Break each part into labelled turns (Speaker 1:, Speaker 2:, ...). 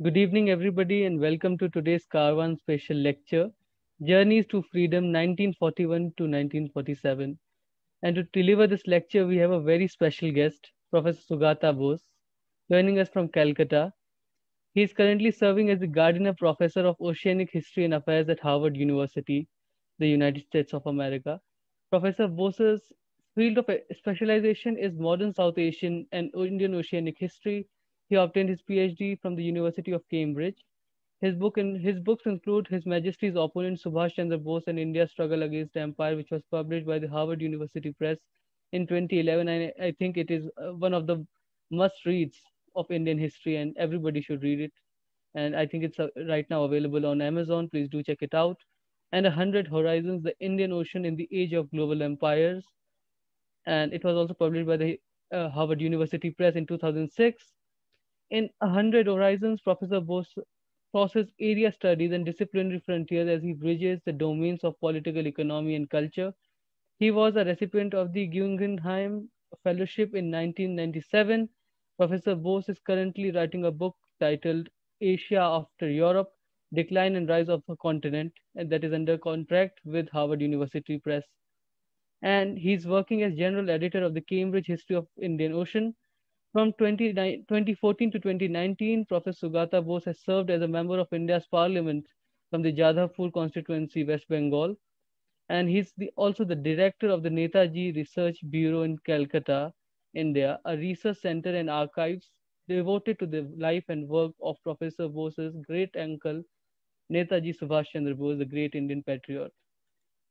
Speaker 1: Good evening, everybody, and welcome to today's Karwaan special lecture, Journeys to Freedom 1941 to 1947. And to deliver this lecture, we have a very special guest, Professor Sugata Bose, joining us from Calcutta. He is currently serving as the Gardiner Professor of Oceanic History and Affairs at Harvard University, the United States of America. Professor Bose's field of specialization is modern South Asian and Indian Oceanic history he obtained his PhD from the University of Cambridge. His book and his books include His Majesty's Opponent Subhash Chandra Bose and India's Struggle Against Empire, which was published by the Harvard University Press in 2011. And I think it is uh, one of the must reads of Indian history, and everybody should read it. And I think it's uh, right now available on Amazon. Please do check it out. And A Hundred Horizons: The Indian Ocean in the Age of Global Empires. And it was also published by the uh, Harvard University Press in 2006 in A Hundred Horizons, Professor Bose crosses area studies and disciplinary frontiers as he bridges the domains of political economy and culture. He was a recipient of the Guggenheim Fellowship in 1997. Professor Bose is currently writing a book titled Asia After Europe Decline and Rise of the Continent, and that is under contract with Harvard University Press. And he's working as general editor of the Cambridge History of Indian Ocean from 2014 to 2019, Professor Sugata Bose has served as a member of India's parliament from the Jadavpur constituency, West Bengal. And he's the, also the director of the Netaji Research Bureau in Calcutta, India, a research center and archives devoted to the life and work of Professor Bose's great uncle, Netaji Subhash Chandra Bose, the great Indian patriot.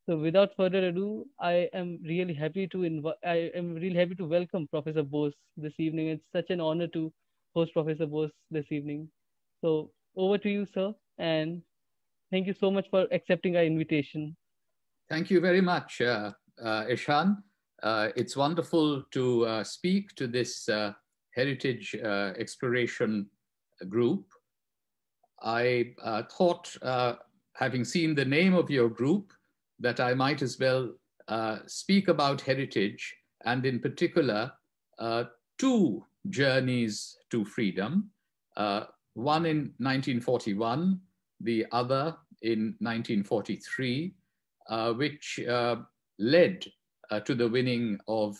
Speaker 1: So without further ado, I am really happy to invite. I am really happy to welcome Professor Bose this evening. It's such an honor to host Professor Bose this evening. So over to you, sir, and thank you so much for accepting our invitation.
Speaker 2: Thank you very much, uh, uh, Ishan. Uh, it's wonderful to uh, speak to this uh, heritage uh, exploration group. I thought, having seen the name of your group, that I might as well uh, speak about heritage and in particular, uh, two journeys to freedom, uh, one in 1941, the other in 1943, uh, which uh, led uh, to the winning of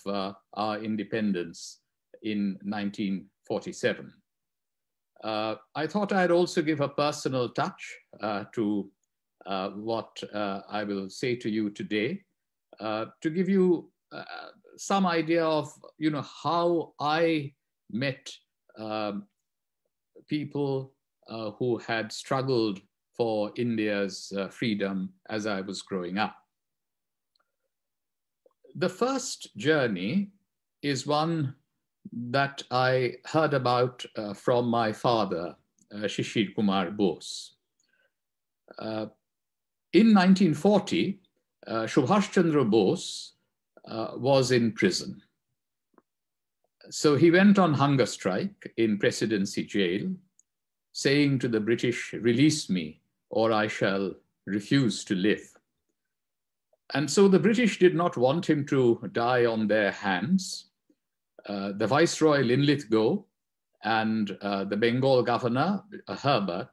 Speaker 2: our independence in 1947. I thought I'd also give a personal touch to what uh, I will say to you today uh, to give you some idea of you know how I met um, people who had struggled for India's freedom as I was growing up. The first journey is one that I heard about uh, from my father, uh, Shishir Kumar Bose. In 1940, uh, Subhash Chandra Bose uh, was in prison. So he went on hunger strike in Presidency Jail, saying to the British, release me or I shall refuse to live. And so the British did not want him to die on their hands. Uh, the Viceroy Linlithgow and uh, the Bengal governor, Herbert,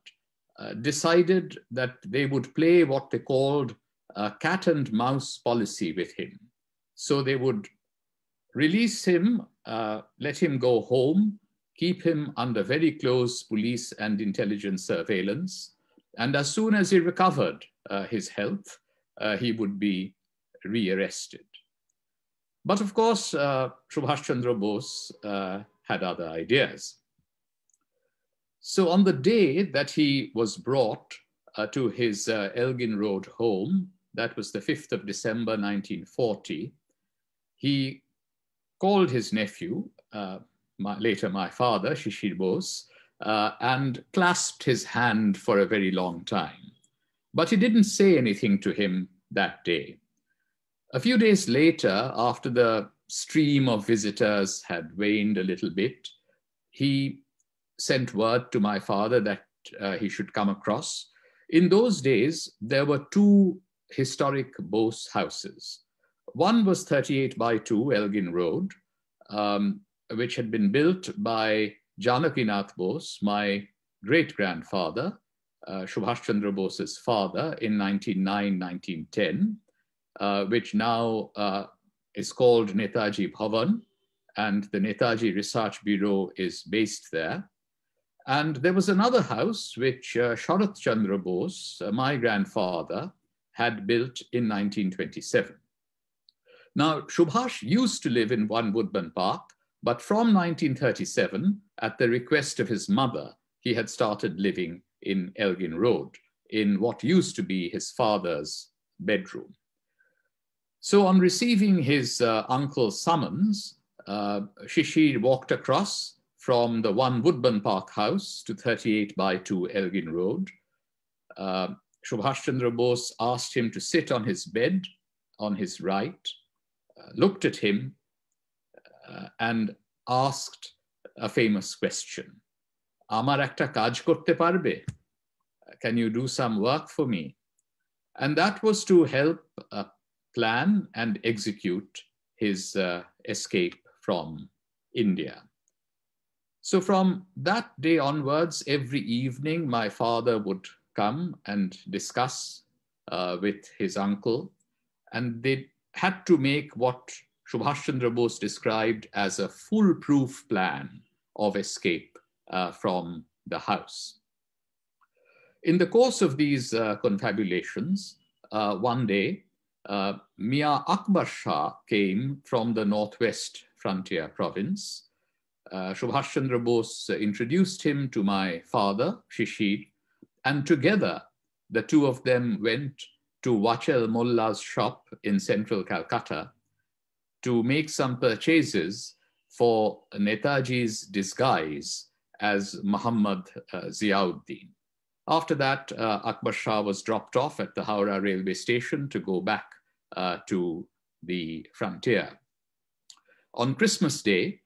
Speaker 2: decided that they would play what they called a cat and mouse policy with him. So they would release him, uh, let him go home, keep him under very close police and intelligence surveillance. And as soon as he recovered uh, his health, uh, he would be rearrested. But of course, uh, Subhash Chandra Bose uh, had other ideas. So on the day that he was brought uh, to his uh, Elgin Road home, that was the 5th of December 1940, he called his nephew, uh, my, later my father, Shishir Bose, uh, and clasped his hand for a very long time. But he didn't say anything to him that day. A few days later, after the stream of visitors had waned a little bit, he sent word to my father that uh, he should come across. In those days, there were two historic Bose houses. One was 38 by 2 Elgin Road, um, which had been built by Janakinath Bose, my great grandfather, uh, Subhash Chandra Bose's father, in 1909 1910, uh, which now uh, is called Netaji Bhavan, and the Netaji Research Bureau is based there. And there was another house which uh, Sharath Chandra Bose, uh, my grandfather, had built in 1927. Now, Subhash used to live in One Woodburn Park, but from 1937, at the request of his mother, he had started living in Elgin Road, in what used to be his father's bedroom. So on receiving his uh, uncle's summons, uh, Shishir walked across from the one Woodburn Park house to 38 by 2 Elgin Road. Uh, Subhash Chandra Bose asked him to sit on his bed on his right, uh, looked at him, uh, and asked a famous question. Amar ekta kaj korte parbe? Can you do some work for me? And that was to help uh, plan and execute his uh, escape from India. So from that day onwards, every evening, my father would come and discuss uh, with his uncle, and they had to make what Subhash Chandra Bose described as a foolproof plan of escape uh, from the house. In the course of these uh, confabulations, uh, one day, uh, Mia Akbar Shah came from the northwest frontier province. Uh, Subhash Chandra Bose introduced him to my father, Shishir, and together the two of them went to Wachel Molla's shop in central Calcutta to make some purchases for Netaji's disguise as Muhammad uh, Ziauddin. After that, uh, Akbar Shah was dropped off at the Howrah railway station to go back uh, to the frontier. On Christmas Day,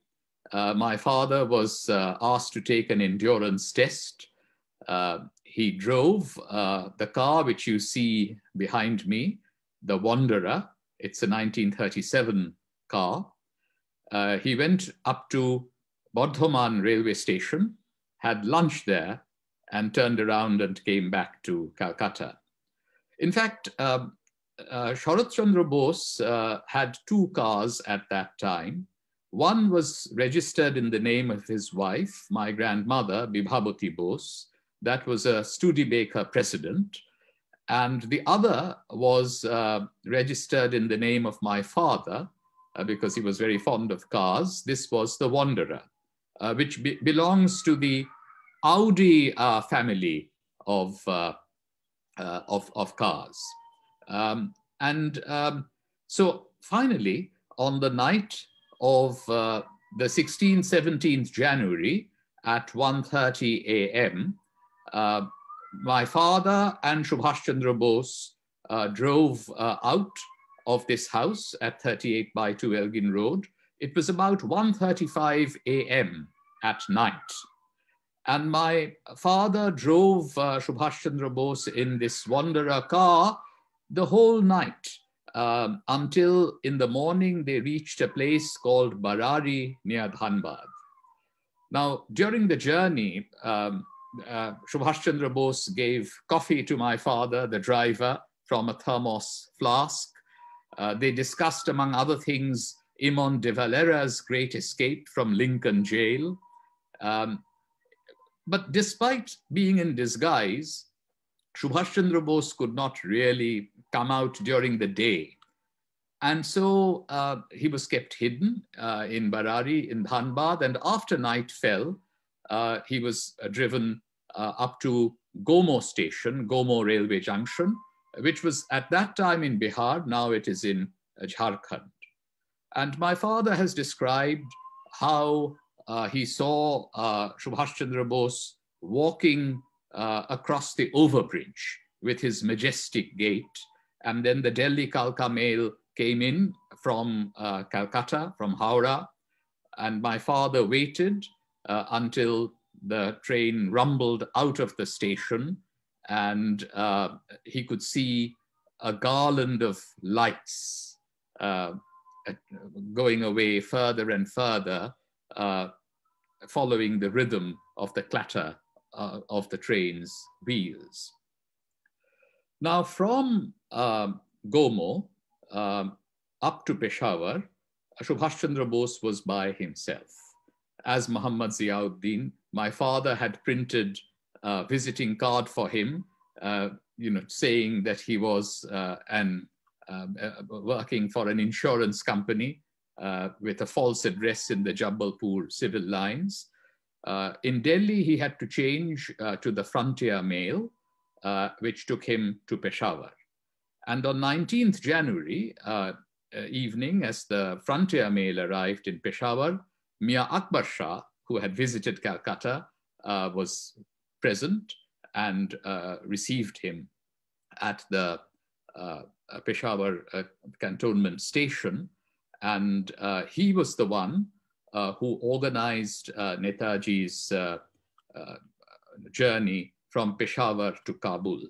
Speaker 2: uh, my father was uh, asked to take an endurance test. Uh, he drove uh, the car which you see behind me, the Wanderer. It's a 1937 car. Uh, he went up to Bardhaman railway station, had lunch there, and turned around and came back to Calcutta. In fact, Sharath Chandra Bose had two cars at that time. One was registered in the name of his wife, my grandmother, Bibhabati Bose. That was a Studebaker President. And the other was uh, registered in the name of my father, uh, because he was very fond of cars. This was the Wanderer, uh, which be belongs to the Audi uh, family of, uh, of, of cars. Um, and um, so finally, on the night of uh, the 16th, 17th January at 1.30 a.m., uh, my father and Subhash Chandra Bose uh, drove out of this house at 38 by 2 Elgin Road. It was about 1.35 a.m. at night. And my father drove uh, Subhash Chandra Bose in this Wanderer car the whole night um, until in the morning they reached a place called Barari near Dhanbad. Now, during the journey, um, uh, Subhash Chandra Bose gave coffee to my father, the driver, from a thermos flask. Uh, they discussed, among other things, Eamon de Valera's great escape from Lincoln jail. Um, but despite being in disguise, Subhash Chandra Bose could not really come out during the day. And so uh, he was kept hidden uh, in Barari in Dhanbad. And after night fell, uh, he was uh, driven uh, up to Gomo station, Gomo railway junction, which was at that time in Bihar. Now it is in uh, Jharkhand. And my father has described how he saw Subhash Chandra Bose walking across the overbridge with his majestic gait and then the Delhi Kalka mail came in from uh, Calcutta, from Howrah. And my father waited uh, until the train rumbled out of the station and uh, he could see a garland of lights uh, going away further and further, uh, following the rhythm of the clatter uh, of the train's wheels. Now, from um, Gomo um, up to Peshawar, Subhash Chandra Bose was by himself. As Muhammad Ziauddin, my father had printed a visiting card for him, uh, you know, saying that he was uh, an um, uh, working for an insurance company uh, with a false address in the Jabalpur civil lines. Uh, in Delhi, he had to change uh, to the Frontier Mail, uh, which took him to Peshawar. And on 19th January uh, evening, as the Frontier Mail arrived in Peshawar, Mia Akbar Shah, who had visited Calcutta, was present and received him at the Peshawar cantonment station and uh, he was the one uh, who organized uh, Netaji's uh, uh, journey from Peshawar to Kabul.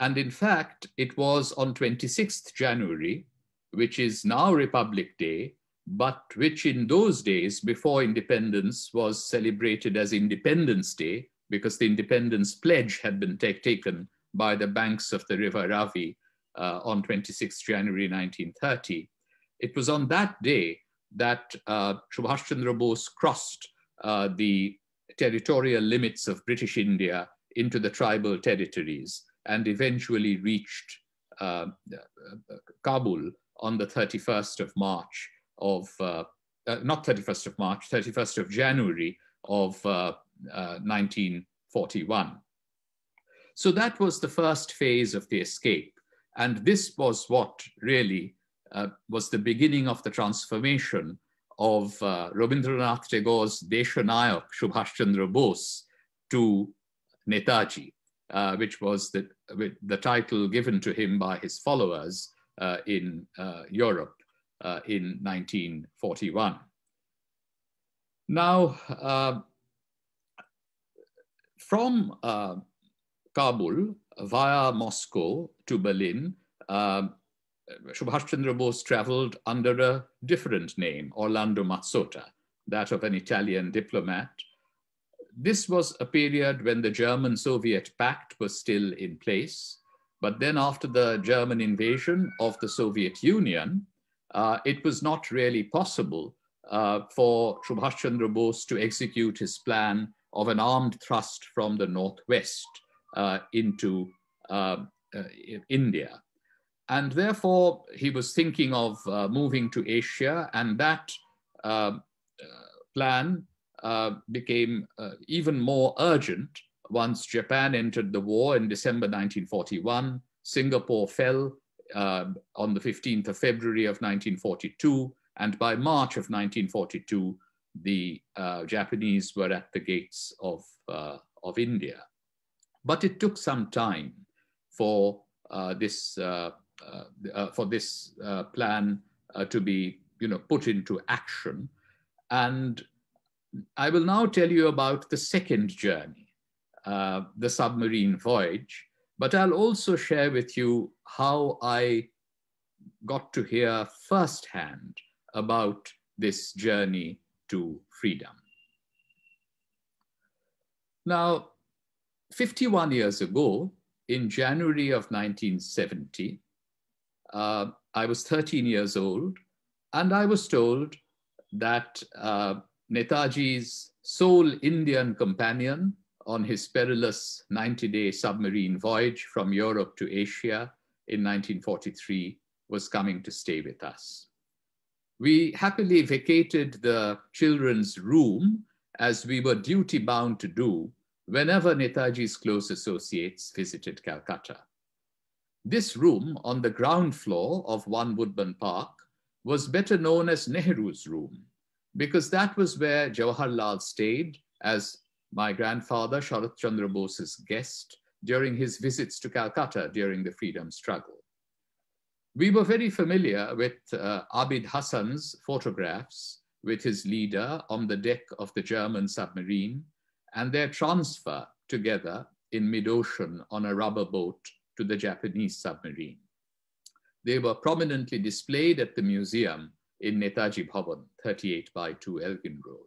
Speaker 2: And in fact, it was on 26th January, which is now Republic Day, but which in those days before independence was celebrated as Independence Day because the independence pledge had been taken by the banks of the River Ravi uh, on 26 January 1930. It was on that day that uh, Subhash Chandra Bose crossed uh, the territorial limits of British India into the tribal territories and eventually reached uh, uh Kabul on the 31st of March of, uh, uh, not 31st of March, 31st of January of 1941. So that was the first phase of the escape. And this was what really uh, was the beginning of the transformation of uh, Rabindranath Tagore's Deshanayak Subhash Chandra Bose to Netaji, uh, which was the, the title given to him by his followers uh, in uh, Europe uh, in 1941. Now, uh, from Kabul via Moscow to Berlin, Subhash Chandra Bose traveled under a different name, Orlando Mazzotta, that of an Italian diplomat. This was a period when the German Soviet pact was still in place. But then, after the German invasion of the Soviet Union, uh, it was not really possible uh, for Subhash Chandra Bose to execute his plan of an armed thrust from the northwest uh, into uh, uh, India. And therefore, he was thinking of uh, moving to Asia, and that plan became uh, even more urgent once Japan entered the war in December 1941. Singapore fell uh, on the 15th of February of 1942, and by March of 1942, the uh, Japanese were at the gates of, of India. But it took some time for this uh, uh, for this uh, plan to be you know, put into action. And I will now tell you about the second journey, the submarine voyage, but I'll also share with you how I got to hear firsthand about this journey to freedom. Now, 51 years ago, in January of 1970, uh, I was 13 years old, and I was told that uh, Netaji's sole Indian companion on his perilous 90 day submarine voyage from Europe to Asia in 1943 was coming to stay with us. We happily vacated the children's room as we were duty bound to do whenever Netaji's close associates visited Calcutta. This room on the ground floor of One Woodburn Park was better known as Nehru's room because that was where Jawaharlal stayed as my grandfather Sharath Chandra Bose's guest during his visits to Calcutta during the freedom struggle. We were very familiar with uh, Abid Hassan's photographs with his leader on the deck of the German submarine and their transfer together in mid-ocean on a rubber boat to the Japanese submarine. They were prominently displayed at the museum in Netaji Bhavan, 38 by 2 Elgin Road.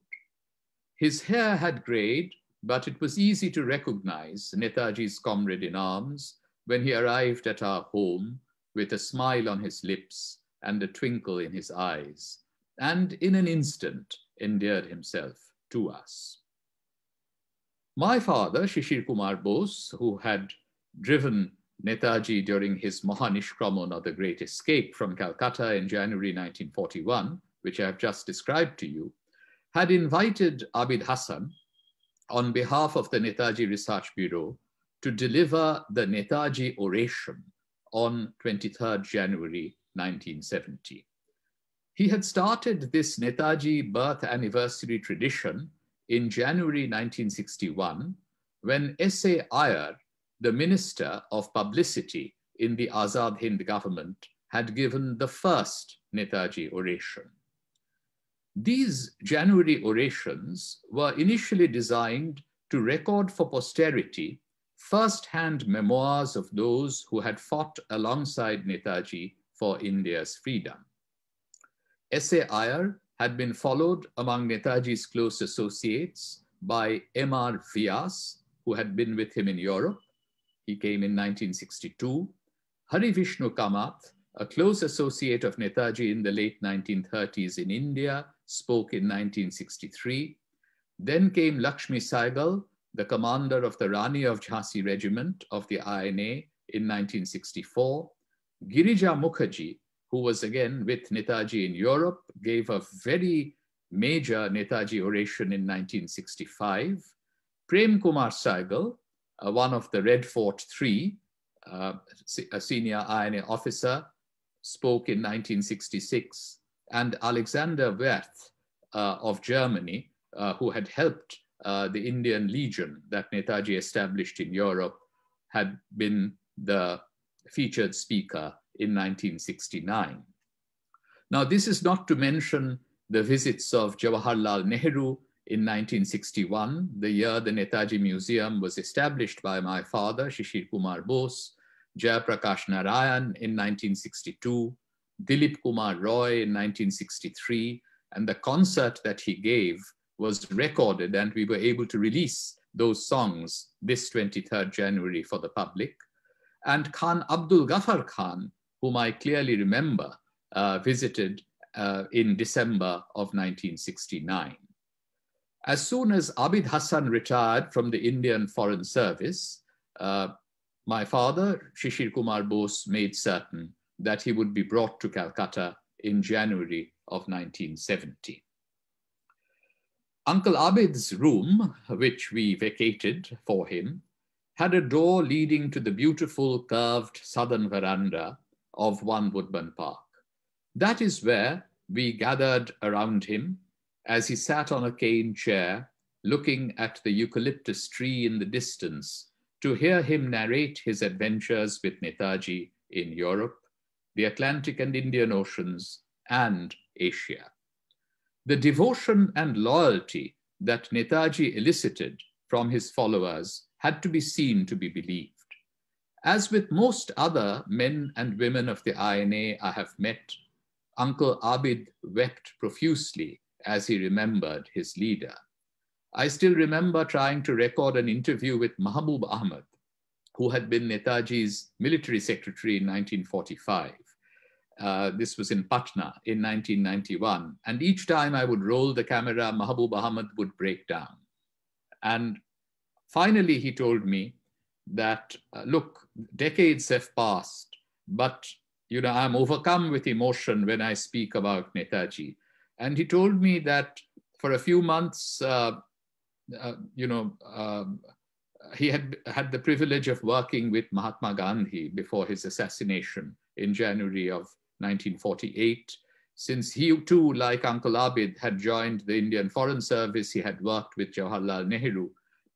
Speaker 2: His hair had grayed but it was easy to recognize Netaji's comrade in arms when he arrived at our home with a smile on his lips and a twinkle in his eyes, and in an instant endeared himself to us. My father, Shishir Kumar Bose, who had driven Netaji during his Mahanishkraman or the Great Escape from Calcutta in January 1941, which I have just described to you, had invited Abid Hassan on behalf of the Netaji Research Bureau to deliver the Netaji oration on 23rd January 1970. He had started this Netaji birth anniversary tradition in January 1961 when S.A. Iyer, the Minister of Publicity in the Azad Hind government, had given the first Netaji oration. These January orations were initially designed to record for posterity first-hand memoirs of those who had fought alongside Netaji for India's freedom. S.A. Iyer had been followed among Netaji's close associates by M.R. Vyas, who had been with him in Europe. He came in 1962. Hari Vishnu Kamath, a close associate of Netaji in the late 1930s in India, spoke in 1963. Then came Lakshmi Saigal, the commander of the Rani of Jhansi regiment of the INA in 1964. Girija Mukherjee, who was again with Netaji in Europe, gave a very major Netaji oration in 1965. Prem Kumar Saigal, uh, one of the Red Fort Three, uh, a senior INA officer, spoke in 1966 and Alexander Werth uh, of Germany, uh, who had helped uh, the Indian Legion that Netaji established in Europe, had been the featured speaker in 1969. Now, this is not to mention the visits of Jawaharlal Nehru in 1961, the year the Netaji Museum was established by my father, Shishir Kumar Bose, Jayaprakash Narayan in 1962, Dilip Kumar Roy in 1963, and the concert that he gave was recorded and we were able to release those songs this 23rd January for the public. And Khan Abdul Ghaffar Khan, whom I clearly remember, uh, visited uh, in December of 1969. As soon as Abid Hassan retired from the Indian Foreign Service, uh, my father, Shishir Kumar Bose, made certain that he would be brought to Calcutta in January of 1970. Uncle Abid's room, which we vacated for him, had a door leading to the beautiful curved southern veranda of One Woodburn Park. That is where we gathered around him as he sat on a cane chair looking at the eucalyptus tree in the distance to hear him narrate his adventures with Netaji in Europe the Atlantic and Indian Oceans, and Asia. The devotion and loyalty that Netaji elicited from his followers had to be seen to be believed. As with most other men and women of the INA I have met, Uncle Abid wept profusely as he remembered his leader. I still remember trying to record an interview with Mahbub Ahmad, who had been Netaji's military secretary in 1945. Uh, this was in Patna in 1991. And each time I would roll the camera, Mahbub Ahmad would break down. And finally, he told me that, uh, look, decades have passed, but you know, I'm overcome with emotion when I speak about Netaji. And he told me that for a few months, uh, uh you know, um, he had had the privilege of working with Mahatma Gandhi before his assassination in January of 1948. Since he too, like Uncle Abid, had joined the Indian Foreign Service, he had worked with Jawaharlal Nehru.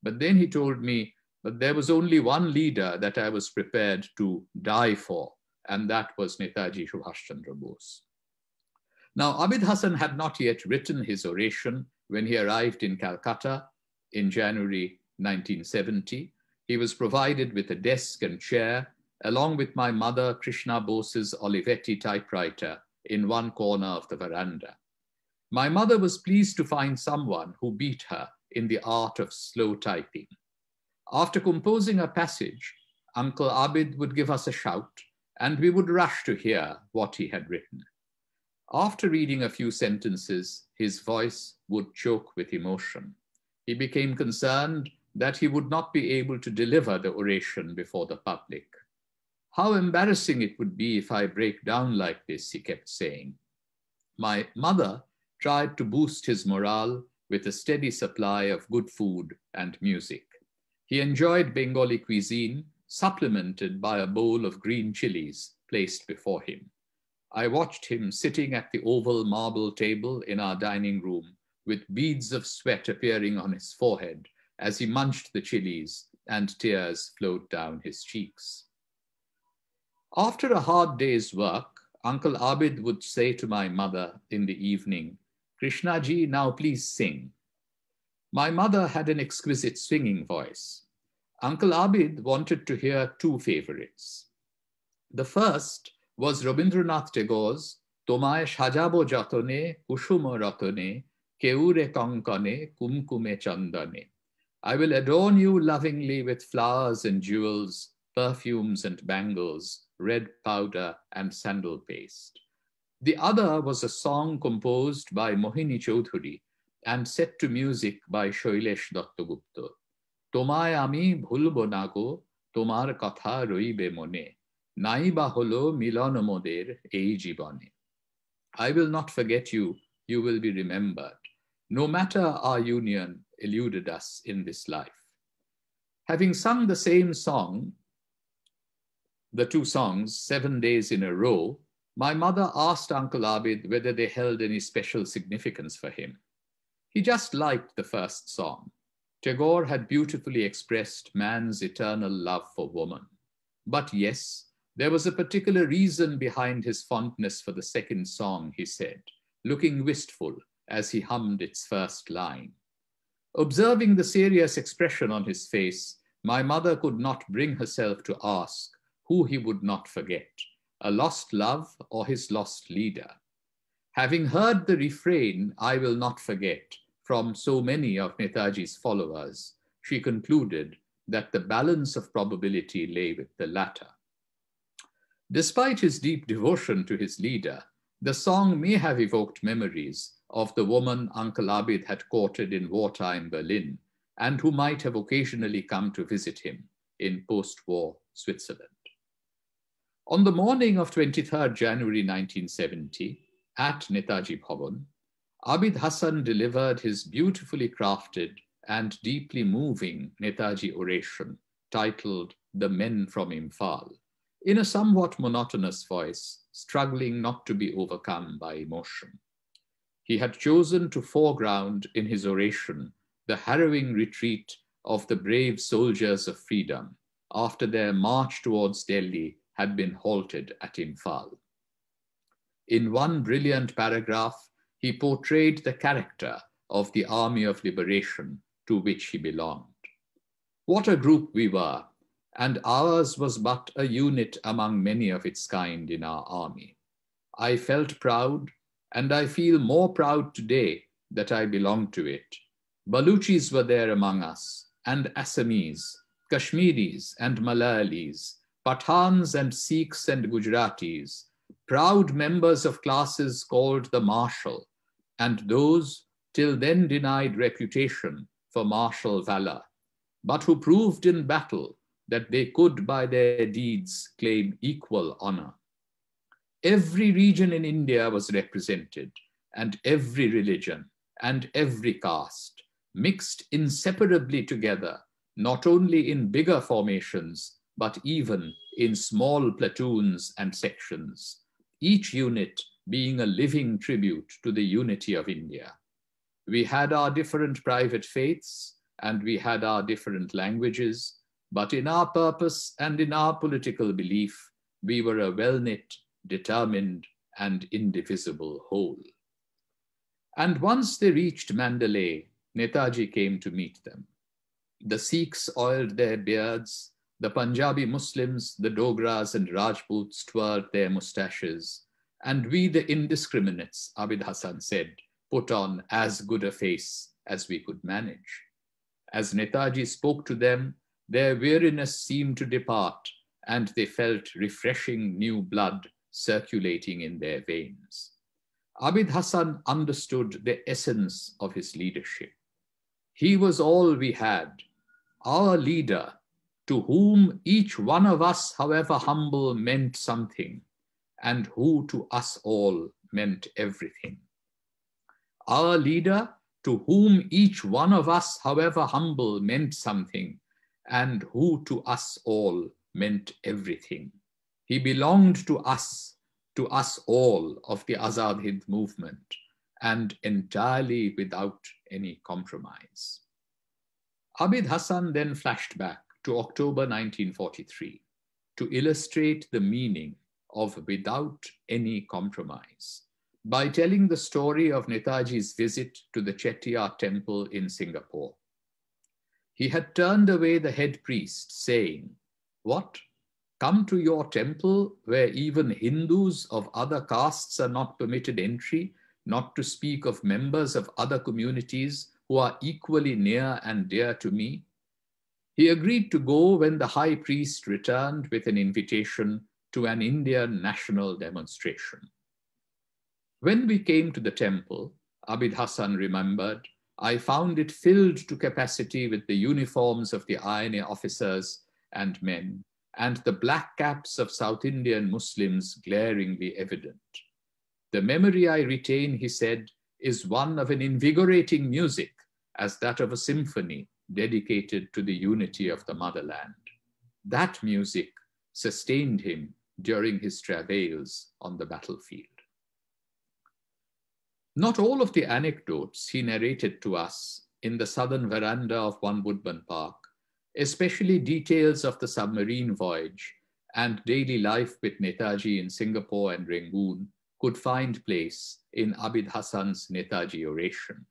Speaker 2: But then he told me, but there was only one leader that I was prepared to die for, and that was Netaji Subhash Chandra Bose. Now, Abid Hassan had not yet written his oration when he arrived in Calcutta in January 1970. He was provided with a desk and chair along with my mother, Krishna Bose's Olivetti typewriter in one corner of the veranda. My mother was pleased to find someone who beat her in the art of slow typing. After composing a passage, Uncle Abid would give us a shout, and we would rush to hear what he had written. After reading a few sentences, his voice would choke with emotion. He became concerned that he would not be able to deliver the oration before the public. How embarrassing it would be if I break down like this, he kept saying. My mother tried to boost his morale with a steady supply of good food and music. He enjoyed Bengali cuisine, supplemented by a bowl of green chilies placed before him. I watched him sitting at the oval marble table in our dining room with beads of sweat appearing on his forehead as he munched the chilies and tears flowed down his cheeks. After a hard day's work, Uncle Abid would say to my mother in the evening, Krishnaji, now please sing. My mother had an exquisite singing voice. Uncle Abid wanted to hear two favorites. The first was Rabindranath Tagore's Tomaye Shajabo Jatone Kushuma Ratone Keure Konkane Kumkume Chandane. I will adorn you lovingly with flowers and jewels, perfumes and bangles, red powder and sandal paste. The other was a song composed by Mohini Chaudhuri and set to music by Shailesh Dattagupta. তোমায় আমি ভুলবো না গো তোমার কথা রইবে মনে নাই বা হলো মিলন মোদের এই জীবনে I will not forget you, you will be remembered. No matter our union eluded us in this life. Having sung the same song, the two songs, seven days in a row, my mother asked Uncle Abid whether they held any special significance for him. He just liked the first song. Tagore had beautifully expressed man's eternal love for woman. But yes, there was a particular reason behind his fondness for the second song, he said, looking wistful as he hummed its first line. Observing the serious expression on his face, my mother could not bring herself to ask who he would not forget, a lost love or his lost leader. Having heard the refrain, I will not forget, from so many of Netaji's followers, she concluded that the balance of probability lay with the latter. Despite his deep devotion to his leader, the song may have evoked memories of the woman Uncle Abid had courted in wartime Berlin and who might have occasionally come to visit him in post-war Switzerland. On the morning of 23rd January 1970, at Netaji Bhavan, Abid Hassan delivered his beautifully crafted and deeply moving Netaji oration titled The Men from Imphal in a somewhat monotonous voice, struggling not to be overcome by emotion. He had chosen to foreground in his oration the harrowing retreat of the brave soldiers of freedom after their march towards Delhi had been halted at Imphal. In one brilliant paragraph, he portrayed the character of the Army of Liberation to which he belonged. What a group we were, and ours was but a unit among many of its kind in our army. I felt proud, and I feel more proud today that I belong to it. Baluchis were there among us, and Assamese, Kashmiris and Malayalis, Pathans and Sikhs and Gujaratis, proud members of classes called the martial, and those till then denied reputation for martial valor, but who proved in battle that they could by their deeds claim equal honor. Every region in India was represented, and every religion and every caste mixed inseparably together, not only in bigger formations, but even in small platoons and sections, each unit being a living tribute to the unity of India. We had our different private faiths and we had our different languages, but in our purpose and in our political belief, we were a well knit, determined, and indivisible whole. And once they reached Mandalay, Netaji came to meet them. The Sikhs oiled their beards, the Punjabi Muslims, the Dogras and Rajputs twirled their mustaches, and we, the indiscriminates, Abid Hassan said, put on as good a face as we could manage. As Netaji spoke to them, their weariness seemed to depart, and they felt refreshing new blood circulating in their veins. Abid Hassan understood the essence of his leadership. He was all we had, our leader, to whom each one of us, however humble, meant something, and who to us all meant everything. Our leader, to whom each one of us, however humble, meant something, and who to us all meant everything. He belonged to us, to us all of the Azad Hind movement, and entirely without any compromise. Abid Hassan then flashed back to October 1943 to illustrate the meaning of without any compromise by telling the story of Netaji's visit to the Chettiar temple in Singapore. He had turned away the head priest, saying, What? Come to your temple where even Hindus of other castes are not permitted entry, not to speak of members of other communities who are equally near and dear to me? He agreed to go when the high priest returned with an invitation to an Indian national demonstration. When we came to the temple, Abid Hassan remembered, I found it filled to capacity with the uniforms of the INA officers and men, and the black caps of South Indian Muslims glaringly evident. The memory I retain, he said, is one of an invigorating music, as that of a symphony dedicated to the unity of the motherland. That music sustained him during his travails on the battlefield. Not all of the anecdotes he narrated to us in the southern veranda of One Woodburn Park, especially details of the submarine voyage and daily life with Netaji in Singapore and Rangoon, could find place in Abid Hassan's Netaji oration.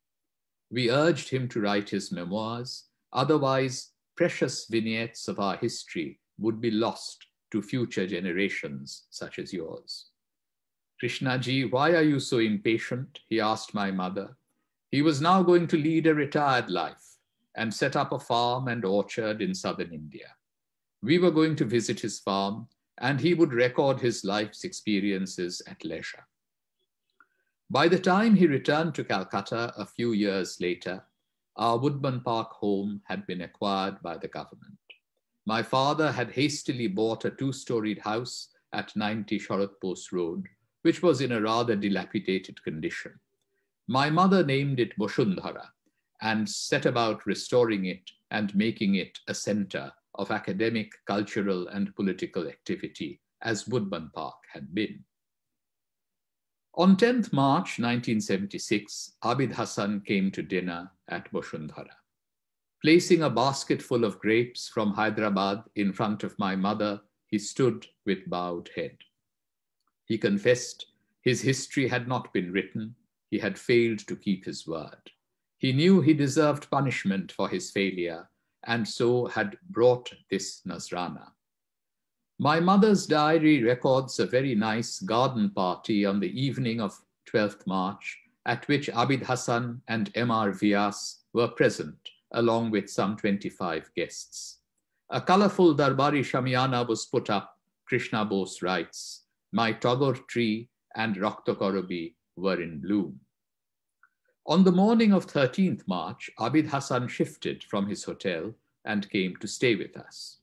Speaker 2: We urged him to write his memoirs, otherwise, precious vignettes of our history would be lost to future generations such as yours. Krishnaji, why are you so impatient? He asked my mother. He was now going to lead a retired life and set up a farm and orchard in southern India. We were going to visit his farm and he would record his life's experiences at leisure. By the time he returned to Calcutta a few years later, our Woodburn Park home had been acquired by the government. My father had hastily bought a two storied house at 90 Sarat Bose Road, which was in a rather dilapidated condition. My mother named it Boshundhara and set about restoring it and making it a center of academic, cultural, and political activity, as Woodburn Park had been. On 10th March 1976, Abid Hassan came to dinner at Boshundhara. Placing a basket full of grapes from Hyderabad in front of my mother, he stood with bowed head. He confessed his history had not been written, he had failed to keep his word. He knew he deserved punishment for his failure, and so had brought this Nazrana. My mother's diary records a very nice garden party on the evening of 12th March, at which Abid Hassan and M.R. Vyas were present along with some 25 guests. A colorful Darbari Shamiana was put up, Krishna Bose writes. My togor tree and Raktokorobi were in bloom. On the morning of 13th March, Abid Hassan shifted from his hotel and came to stay with us.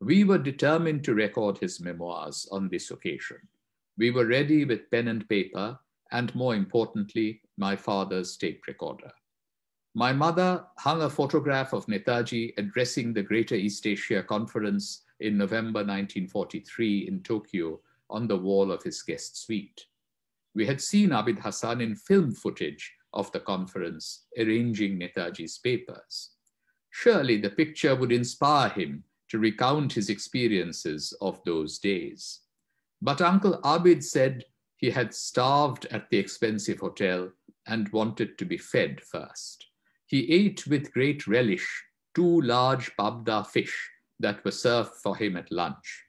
Speaker 2: We were determined to record his memoirs on this occasion. We were ready with pen and paper, and more importantly, my father's tape recorder. My mother hung a photograph of Netaji addressing the Greater East Asia Conference in November 1943 in Tokyo on the wall of his guest suite. We had seen Abid Hassan in film footage of the conference arranging Netaji's papers. Surely the picture would inspire him to recount his experiences of those days. But Uncle Abid said he had starved at the expensive hotel and wanted to be fed first. He ate with great relish two large pabda fish that were served for him at lunch.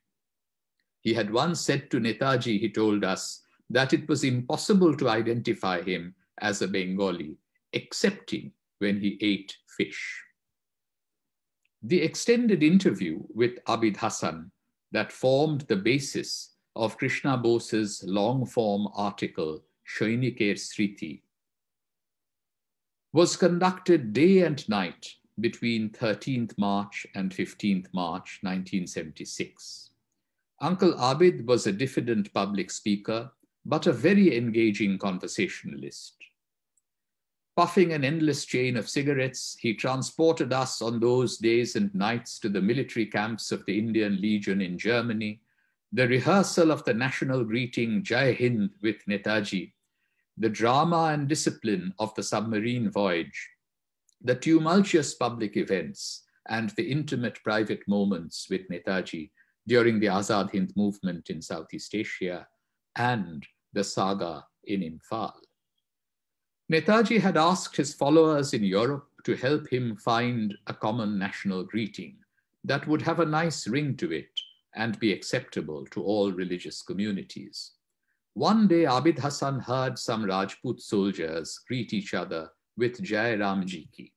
Speaker 2: He had once said to Netaji, he told us, that it was impossible to identify him as a Bengali, excepting when he ate fish. The extended interview with Abid Hassan that formed the basis of Krishna Bose's long form article, Shoinikeer Sriti, was conducted day and night between 13th March and 15th March 1976. Uncle Abid was a diffident public speaker, but a very engaging conversationalist. Puffing an endless chain of cigarettes, he transported us on those days and nights to the military camps of the Indian Legion in Germany, the rehearsal of the national greeting Jai Hind with Netaji, the drama and discipline of the submarine voyage, the tumultuous public events, and the intimate private moments with Netaji during the Azad Hind movement in Southeast Asia, and the saga in Imphal. Netaji had asked his followers in Europe to help him find a common national greeting that would have a nice ring to it and be acceptable to all religious communities. One day, Abid Hassan heard some Rajput soldiers greet each other with Jai Ramji Ki.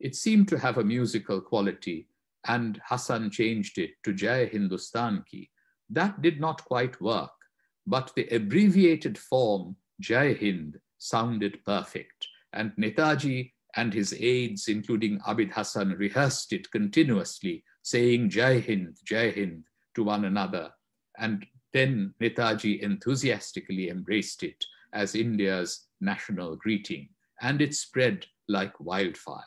Speaker 2: It seemed to have a musical quality, and Hassan changed it to Jai Hindustan Ki. That did not quite work, but the abbreviated form Jai Hind sounded perfect. And Netaji and his aides, including Abid Hassan, rehearsed it continuously, saying Jai Hind, Jai Hind to one another. And then Netaji enthusiastically embraced it as India's national greeting, and it spread like wildfire.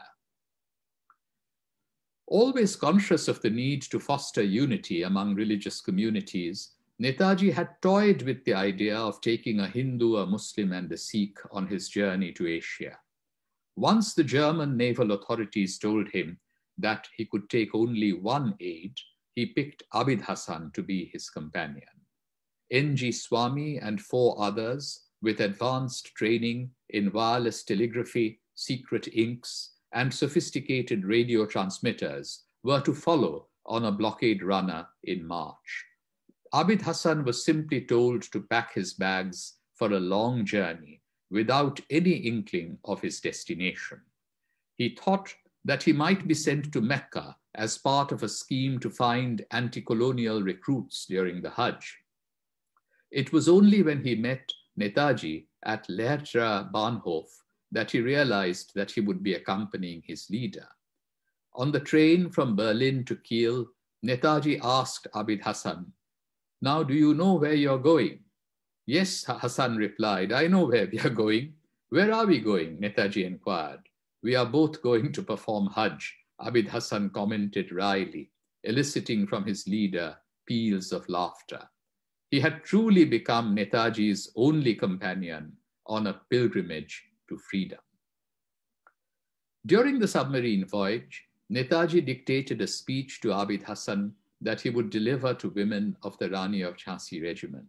Speaker 2: Always conscious of the need to foster unity among religious communities, Netaji had toyed with the idea of taking a Hindu, a Muslim, and a Sikh on his journey to Asia. Once the German naval authorities told him that he could take only one aide, he picked Abid Hassan to be his companion. N.G. Swami and four others with advanced training in wireless telegraphy, secret inks, and sophisticated radio transmitters were to follow on a blockade runner in March. Abid Hassan was simply told to pack his bags for a long journey without any inkling of his destination. He thought that he might be sent to Mecca as part of a scheme to find anti colonial recruits during the Hajj. It was only when he met Netaji at Lehrter Bahnhof that he realized that he would be accompanying his leader. On the train from Berlin to Kiel, Netaji asked Abid Hassan now, do you know where you're going? Yes, Hassan replied, I know where we are going. Where are we going? Netaji inquired. We are both going to perform Hajj, Abid Hassan commented wryly, eliciting from his leader peals of laughter. He had truly become Netaji's only companion on a pilgrimage to freedom. During the submarine voyage, Netaji dictated a speech to Abid Hassan that he would deliver to women of the Rani of Jhansi regiment.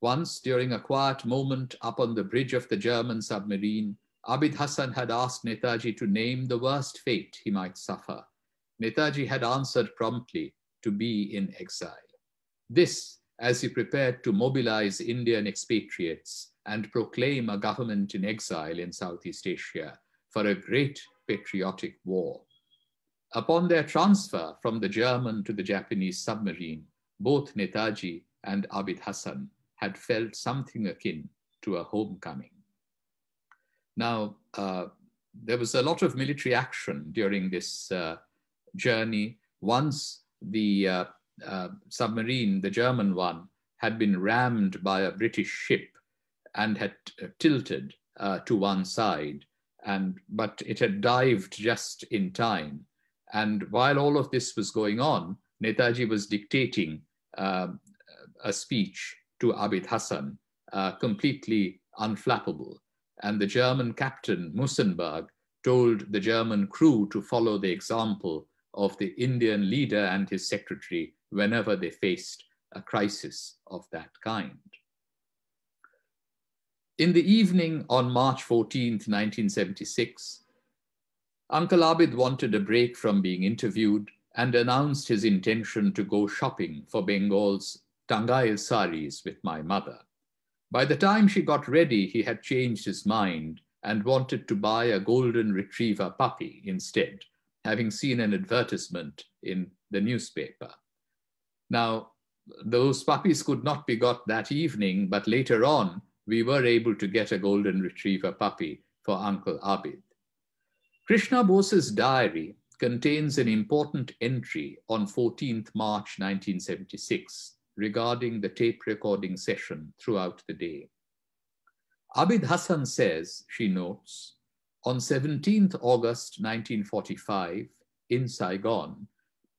Speaker 2: Once, during a quiet moment up on the bridge of the German submarine, Abid Hassan had asked Netaji to name the worst fate he might suffer. Netaji had answered promptly to be in exile. This, as he prepared to mobilize Indian expatriates and proclaim a government in exile in Southeast Asia for a great patriotic war. Upon their transfer from the German to the Japanese submarine, both Netaji and Abid Hassan had felt something akin to a homecoming. Now, uh, there was a lot of military action during this uh, journey. Once the uh, uh submarine, the German one, had been rammed by a British ship and had uh, tilted uh, to one side, and but it had dived just in time and while all of this was going on, Netaji was dictating uh, a speech to Abid Hassan, uh, completely unflappable. And the German captain, Musenberg, told the German crew to follow the example of the Indian leader and his secretary whenever they faced a crisis of that kind. In the evening on March 14, 1976, Uncle Abid wanted a break from being interviewed and announced his intention to go shopping for Bengal's Tangail saris with my mother. By the time she got ready, he had changed his mind and wanted to buy a golden retriever puppy instead, having seen an advertisement in the newspaper. Now, those puppies could not be got that evening, but later on, we were able to get a golden retriever puppy for Uncle Abid. Krishna Bose's diary contains an important entry on 14th March 1976 regarding the tape recording session throughout the day. Abid Hassan says, she notes, on 17th August 1945 in Saigon,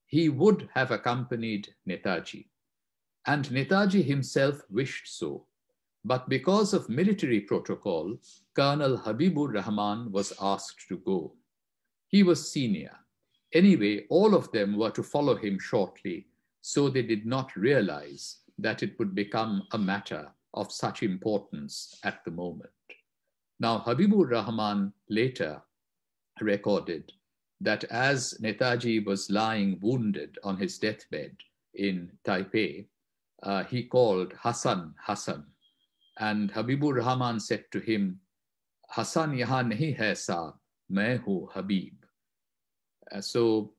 Speaker 2: he would have accompanied Netaji, and Netaji himself wished so. But because of military protocol, Colonel Habibur Rahman was asked to go. He was senior. Anyway, all of them were to follow him shortly, so they did not realize that it would become a matter of such importance at the moment. Now, Habibur Rahman later recorded that as Netaji was lying wounded on his deathbed in Taipei, uh, he called Hassan Hassan. And Habibur Rahman said to him, Hassan yahan nahi hai saab, main hu Habib. Uh, so,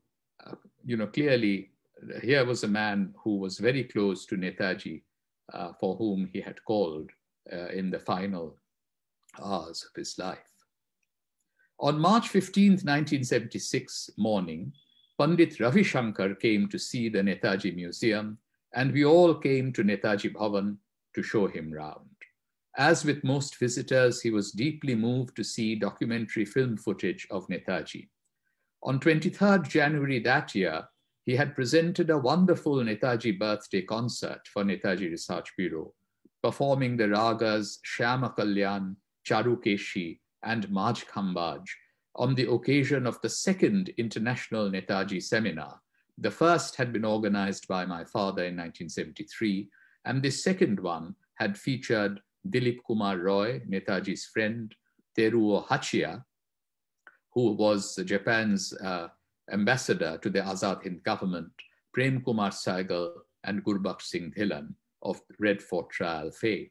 Speaker 2: uh, you know, clearly here was a man who was very close to Netaji, uh, for whom he had called uh, in the final hours of his life. On March 15, 1976 morning, Pandit Ravi Shankar came to see the Netaji Museum, and we all came to Netaji Bhavan to show him round. As with most visitors, he was deeply moved to see documentary film footage of Netaji. On 23rd January that year, he had presented a wonderful Netaji birthday concert for Netaji Research Bureau, performing the ragas Shyama Kalyan, Charukeshi, and Khambaj on the occasion of the second International Netaji Seminar. The first had been organized by my father in 1973, and the second one had featured Dilip Kumar Roy, Netaji's friend, Teruo Hachiya, who was Japan's uh, ambassador to the Azad Hind government, Prem Kumar Saigal and Gurbaksh Singh Dhillon of Red Fort trial fame.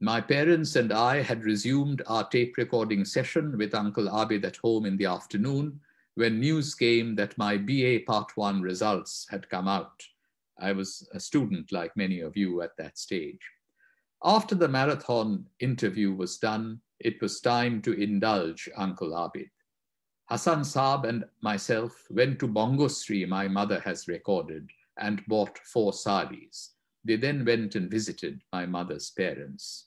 Speaker 2: My parents and I had resumed our tape recording session with Uncle Abid at home in the afternoon when news came that my BA Part 1 results had come out. I was a student like many of you at that stage. After the marathon interview was done, it was time to indulge Uncle Abid. Hassan Saab and myself went to Bongosri, my mother has recorded, and bought four saris. They then went and visited my mother's parents.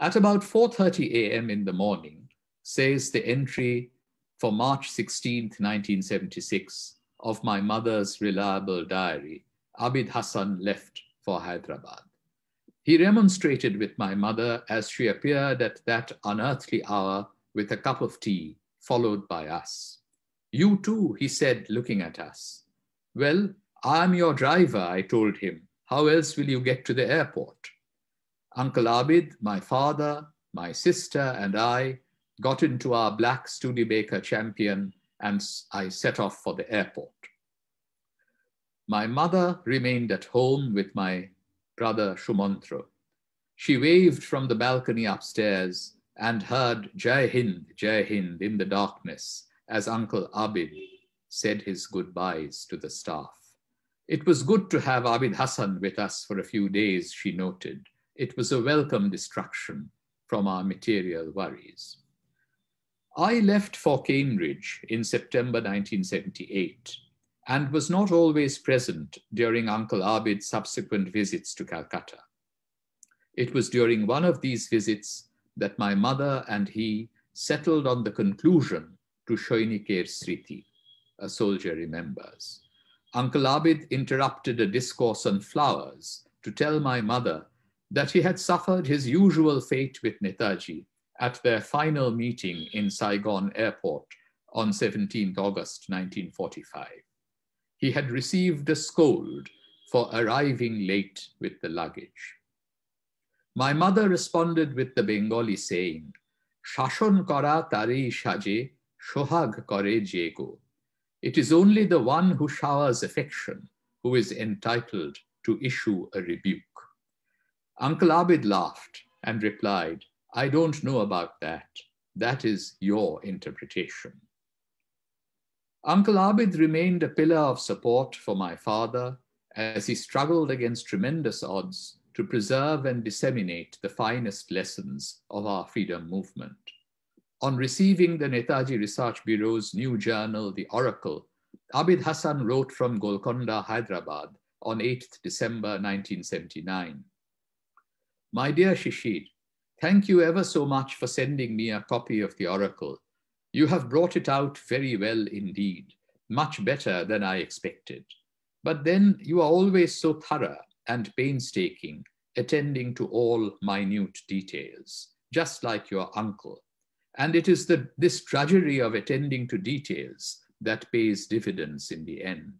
Speaker 2: At about 4.30 a.m. in the morning, says the entry for March 16, 1976, of my mother's reliable diary, Abid Hassan left for Hyderabad. He remonstrated with my mother as she appeared at that unearthly hour with a cup of tea followed by us. You too, he said, looking at us. Well, I'm your driver, I told him. How else will you get to the airport? Uncle Abid, my father, my sister, and I got into our black Studebaker champion and I set off for the airport. My mother remained at home with my brother Shumantro. She waved from the balcony upstairs and heard Jai Hind, Jai Hind in the darkness as Uncle Abid said his goodbyes to the staff. It was good to have Abid Hassan with us for a few days, she noted. It was a welcome distraction from our material worries. I left for Cambridge in September 1978 and was not always present during Uncle Abid's subsequent visits to Calcutta. It was during one of these visits that my mother and he settled on the conclusion to Shoinikeer Sriti, a soldier remembers. Uncle Abid interrupted a discourse on flowers to tell my mother that he had suffered his usual fate with Netaji at their final meeting in Saigon airport on 17 August 1945. He had received a scold for arriving late with the luggage. My mother responded with the Bengali saying, Shashon kara shaje, shohag kore jego. It is only the one who showers affection who is entitled to issue a rebuke. Uncle Abid laughed and replied, I don't know about that. That is your interpretation. Uncle Abid remained a pillar of support for my father as he struggled against tremendous odds to preserve and disseminate the finest lessons of our freedom movement. On receiving the Netaji Research Bureau's new journal, The Oracle, Abid Hassan wrote from Golconda, Hyderabad on 8th December 1979. My dear Shishir, thank you ever so much for sending me a copy of The Oracle. You have brought it out very well indeed, much better than I expected. But then you are always so thorough and painstaking, attending to all minute details, just like your uncle. And it is the, this drudgery of attending to details that pays dividends in the end.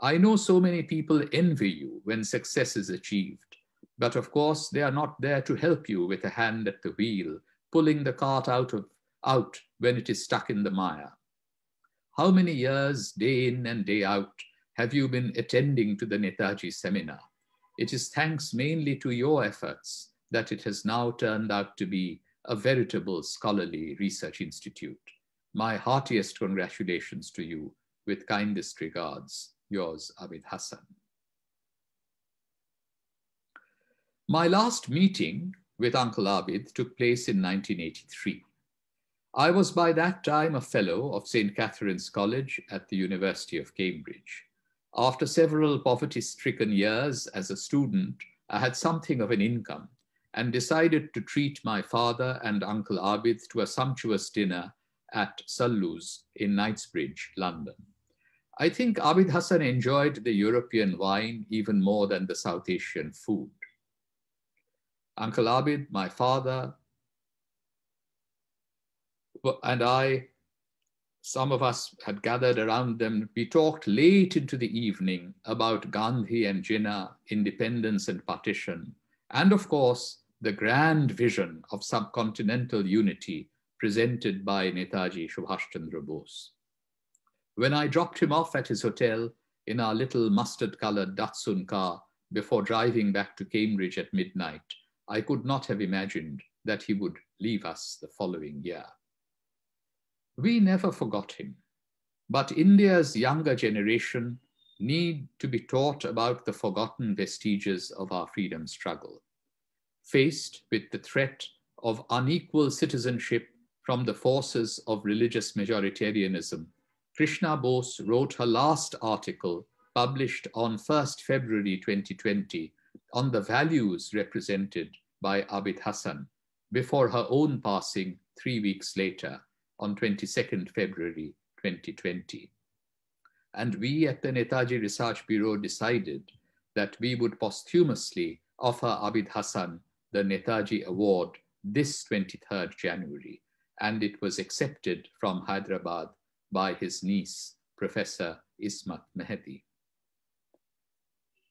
Speaker 2: I know so many people envy you when success is achieved, but of course they are not there to help you with a hand at the wheel, pulling the cart out of out when it is stuck in the mire. How many years, day in and day out, have you been attending to the Netaji seminar? It is thanks mainly to your efforts that it has now turned out to be a veritable scholarly research institute. My heartiest congratulations to you. With kindest regards, yours, Abid Hassan. My last meeting with Uncle Abid took place in 1983. I was by that time a fellow of St. Catharine's College at the University of Cambridge. After several poverty stricken years as a student, I had something of an income and decided to treat my father and Uncle Abid to a sumptuous dinner at Salloos in Knightsbridge, London. I think Abid Hassan enjoyed the European wine even more than the South Asian food. Uncle Abid, my father, and I, some of us had gathered around them. We talked late into the evening about Gandhi and Jinnah, independence and partition, and of course, the grand vision of subcontinental unity presented by Netaji Subhash Chandra Bose. When I dropped him off at his hotel in our little mustard colored Datsun car before driving back to Cambridge at midnight, I could not have imagined that he would leave us the following year. We never forgot him, but India's younger generation need to be taught about the forgotten vestiges of our freedom struggle faced with the threat of unequal citizenship from the forces of religious majoritarianism, Krishna Bose wrote her last article, published on 1st February 2020, on the values represented by Abid Hassan before her own passing three weeks later on 22nd February 2020. And we at the Netaji Research Bureau decided that we would posthumously offer Abid Hassan the Netaji Award this 23rd January, and it was accepted from Hyderabad by his niece, Professor Ismat Mehdi.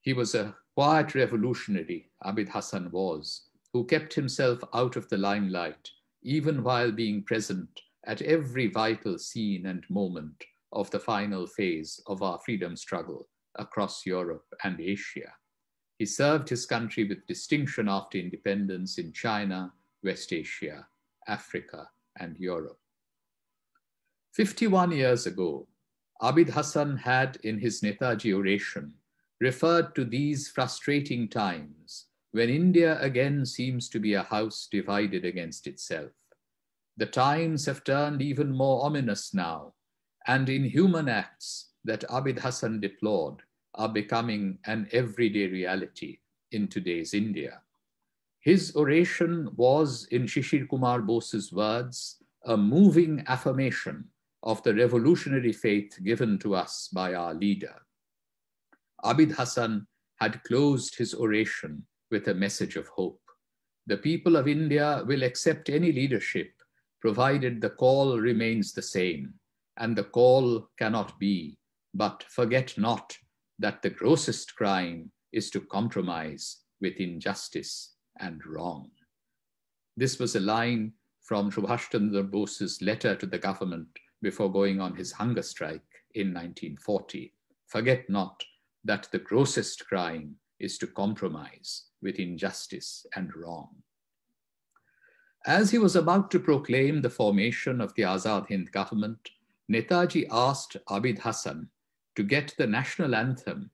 Speaker 2: He was a quiet revolutionary, Abid Hassan was, who kept himself out of the limelight, even while being present at every vital scene and moment of the final phase of our freedom struggle across Europe and Asia. He served his country with distinction after independence in China, West Asia, Africa, and Europe. 51 years ago, Abid Hassan had in his Netaji oration referred to these frustrating times when India again seems to be a house divided against itself. The times have turned even more ominous now, and inhuman acts that Abid Hassan deplored are becoming an everyday reality in today's India. His oration was, in Shishir Kumar Bose's words, a moving affirmation of the revolutionary faith given to us by our leader. Abid Hassan had closed his oration with a message of hope. The people of India will accept any leadership provided the call remains the same, and the call cannot be, but forget not that the grossest crime is to compromise with injustice and wrong. This was a line from Subhash Bose's letter to the government before going on his hunger strike in 1940. Forget not that the grossest crime is to compromise with injustice and wrong. As he was about to proclaim the formation of the Azad Hind government, Netaji asked Abid Hassan to get the national anthem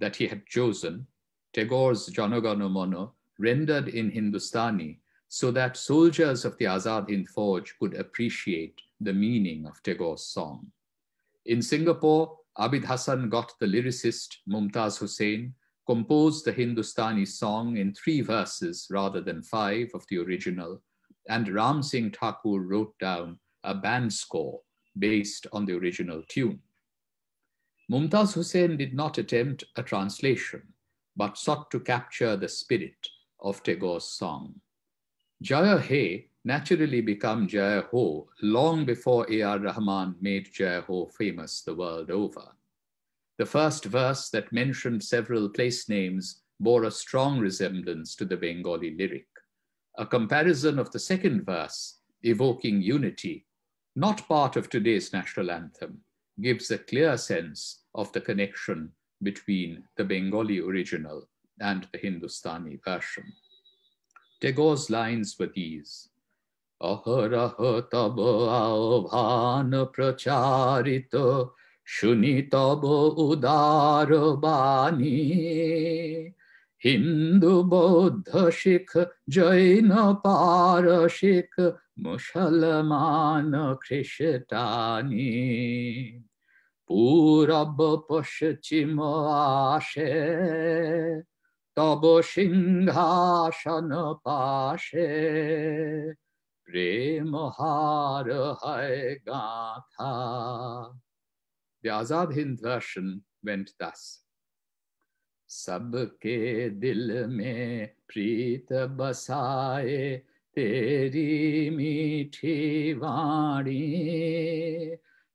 Speaker 2: that he had chosen, Tagore's Janagana Mana, rendered in Hindustani, so that soldiers of the Azad Hind Fauj could appreciate the meaning of Tagore's song. In Singapore, Abid Hassan got the lyricist Mumtaz Hussain composed the Hindustani song in three verses rather than five of the original and Ram Singh Thakur wrote down a band score based on the original tune. Mumtaz Hussain did not attempt a translation, but sought to capture the spirit of Tagore's song. Jaya He naturally became Jaya Ho long before A.R. Rahman made Jaya Ho famous the world over. The first verse that mentioned several place names bore a strong resemblance to the Bengali lyric a comparison of the second verse, evoking unity, not part of today's national anthem, gives a clear sense of the connection between the Bengali original and the Hindustani version. Tagore's lines were these. Aharaha tabo avhan pracharito shuni tabo udar bani Hindu বৌদ্ধ শিখ জৈন পারসিক মুসলমান খ্রিস্টানি पूरब पश्चिम आशे तब सिंहासन पाशे प्रेम हार है गाथा The Azad Hind version went सबके दिल में प्रीत बसाए तेरी मीठी वाणी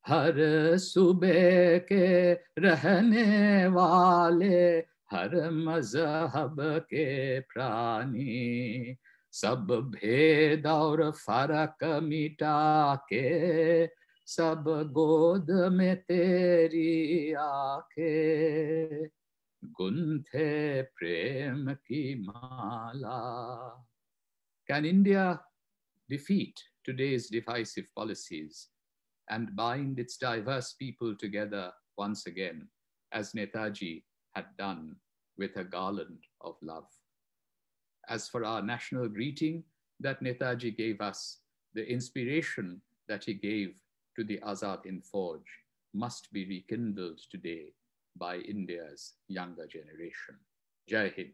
Speaker 2: हर सुबह के रहने वाले, हर मज़हब के प्राणी। सब भेद और फरक मिटा के, सब गोद में तेरी आखे। गुंथे प्रेम की माला। Can India defeat today's divisive policies and bind its diverse people together once again, as Netaji had done with a garland of love? As for our national greeting that Netaji gave us, the inspiration that he gave to the Azad Hind Fauj must be rekindled today by India's younger generation. Jai Hind.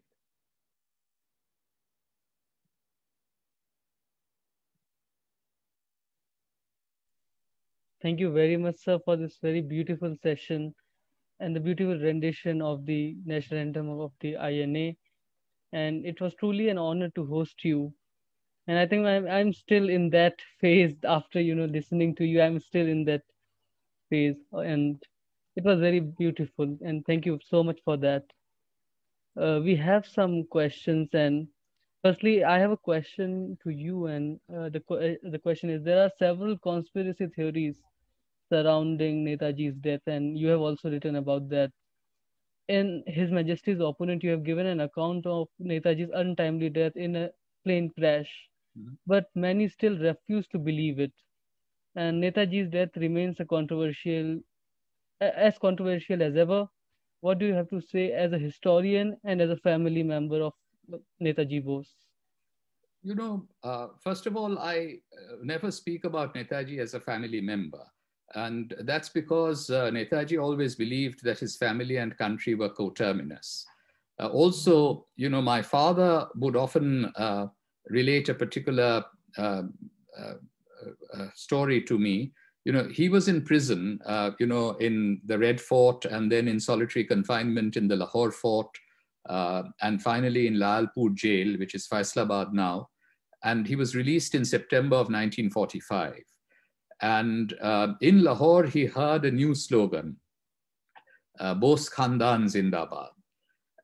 Speaker 1: Thank you very much, sir, for this very beautiful session and the beautiful rendition of the national anthem of the INA. And it was truly an honor to host you. And I think I'm, I'm still in that phase after, you know, listening to you. I'm still in that phase. And it was very beautiful, and thank you so much for that. Uh, we have some questions, and firstly, I have a question to you. And uh, the uh, the question is: there are several conspiracy theories surrounding Netaji's death, and you have also written about that. In His Majesty's opponent, you have given an account of Netaji's untimely death in a plane crash, mm-hmm. but many still refuse to believe it. And Netaji's death remains a controversial as controversial as ever. What do you have to say as a historian and as a family member of Netaji Bose?
Speaker 2: You know, uh, first of all, I uh, never speak about Netaji as a family member. And that's because uh, Netaji always believed that his family and country were coterminous. Uh, also, you know, my father would often uh, relate a particular uh, story to me you know, he was in prison, uh, you know, in the Red Fort and then in solitary confinement in the Lahore Fort uh, and finally in Lyallpur jail, which is Faisalabad now. And he was released in September of 1945. And uh, in Lahore, he heard a new slogan, uh, Bose Khandan Zindabad.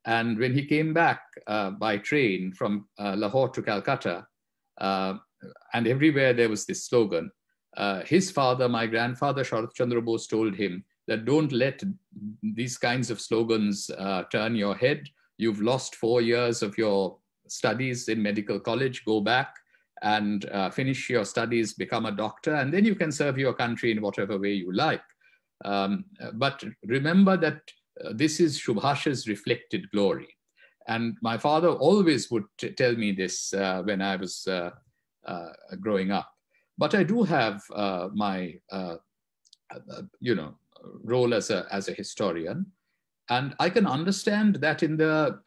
Speaker 2: And when he came back uh, by train from uh, Lahore to Calcutta, uh, and everywhere there was this slogan, uh, his father, my grandfather, Sarat Chandra Bose, told him that don't let these kinds of slogans turn your head. You've lost four years of your studies in medical college, go back and uh, finish your studies, become a doctor, and then you can serve your country in whatever way you like. Um, but remember that uh, this is Subhash's reflected glory. And my father always would tell me this uh, when I was uh, uh, growing up. But I do have uh, my, you know, role as a, as a historian. And I can understand that in the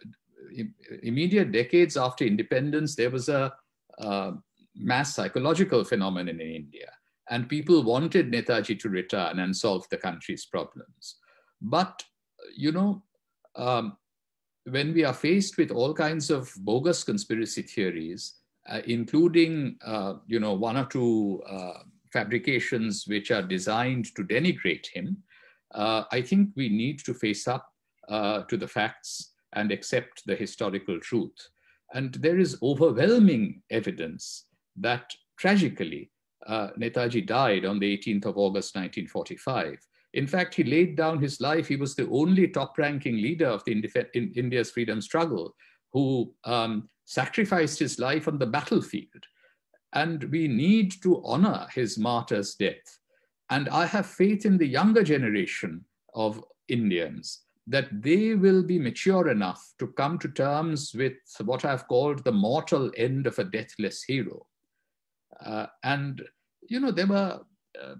Speaker 2: immediate decades after independence, there was a, a mass psychological phenomenon in India. And people wanted Netaji to return and solve the country's problems. But, you know, um, when we are faced with all kinds of bogus conspiracy theories, uh, including, uh, you know, one or two uh, fabrications which are designed to denigrate him, uh, I think we need to face up uh, to the facts and accept the historical truth. And there is overwhelming evidence that tragically, uh, Netaji died on the 18th of August 1945. In fact, he laid down his life. He was the only top ranking leader of the in India's freedom struggle who um, sacrificed his life on the battlefield. And we need to honor his martyr's death. And I have faith in the younger generation of Indians that they will be mature enough to come to terms with what I've called the mortal end of a deathless hero. Uh, and, you know, there were uh,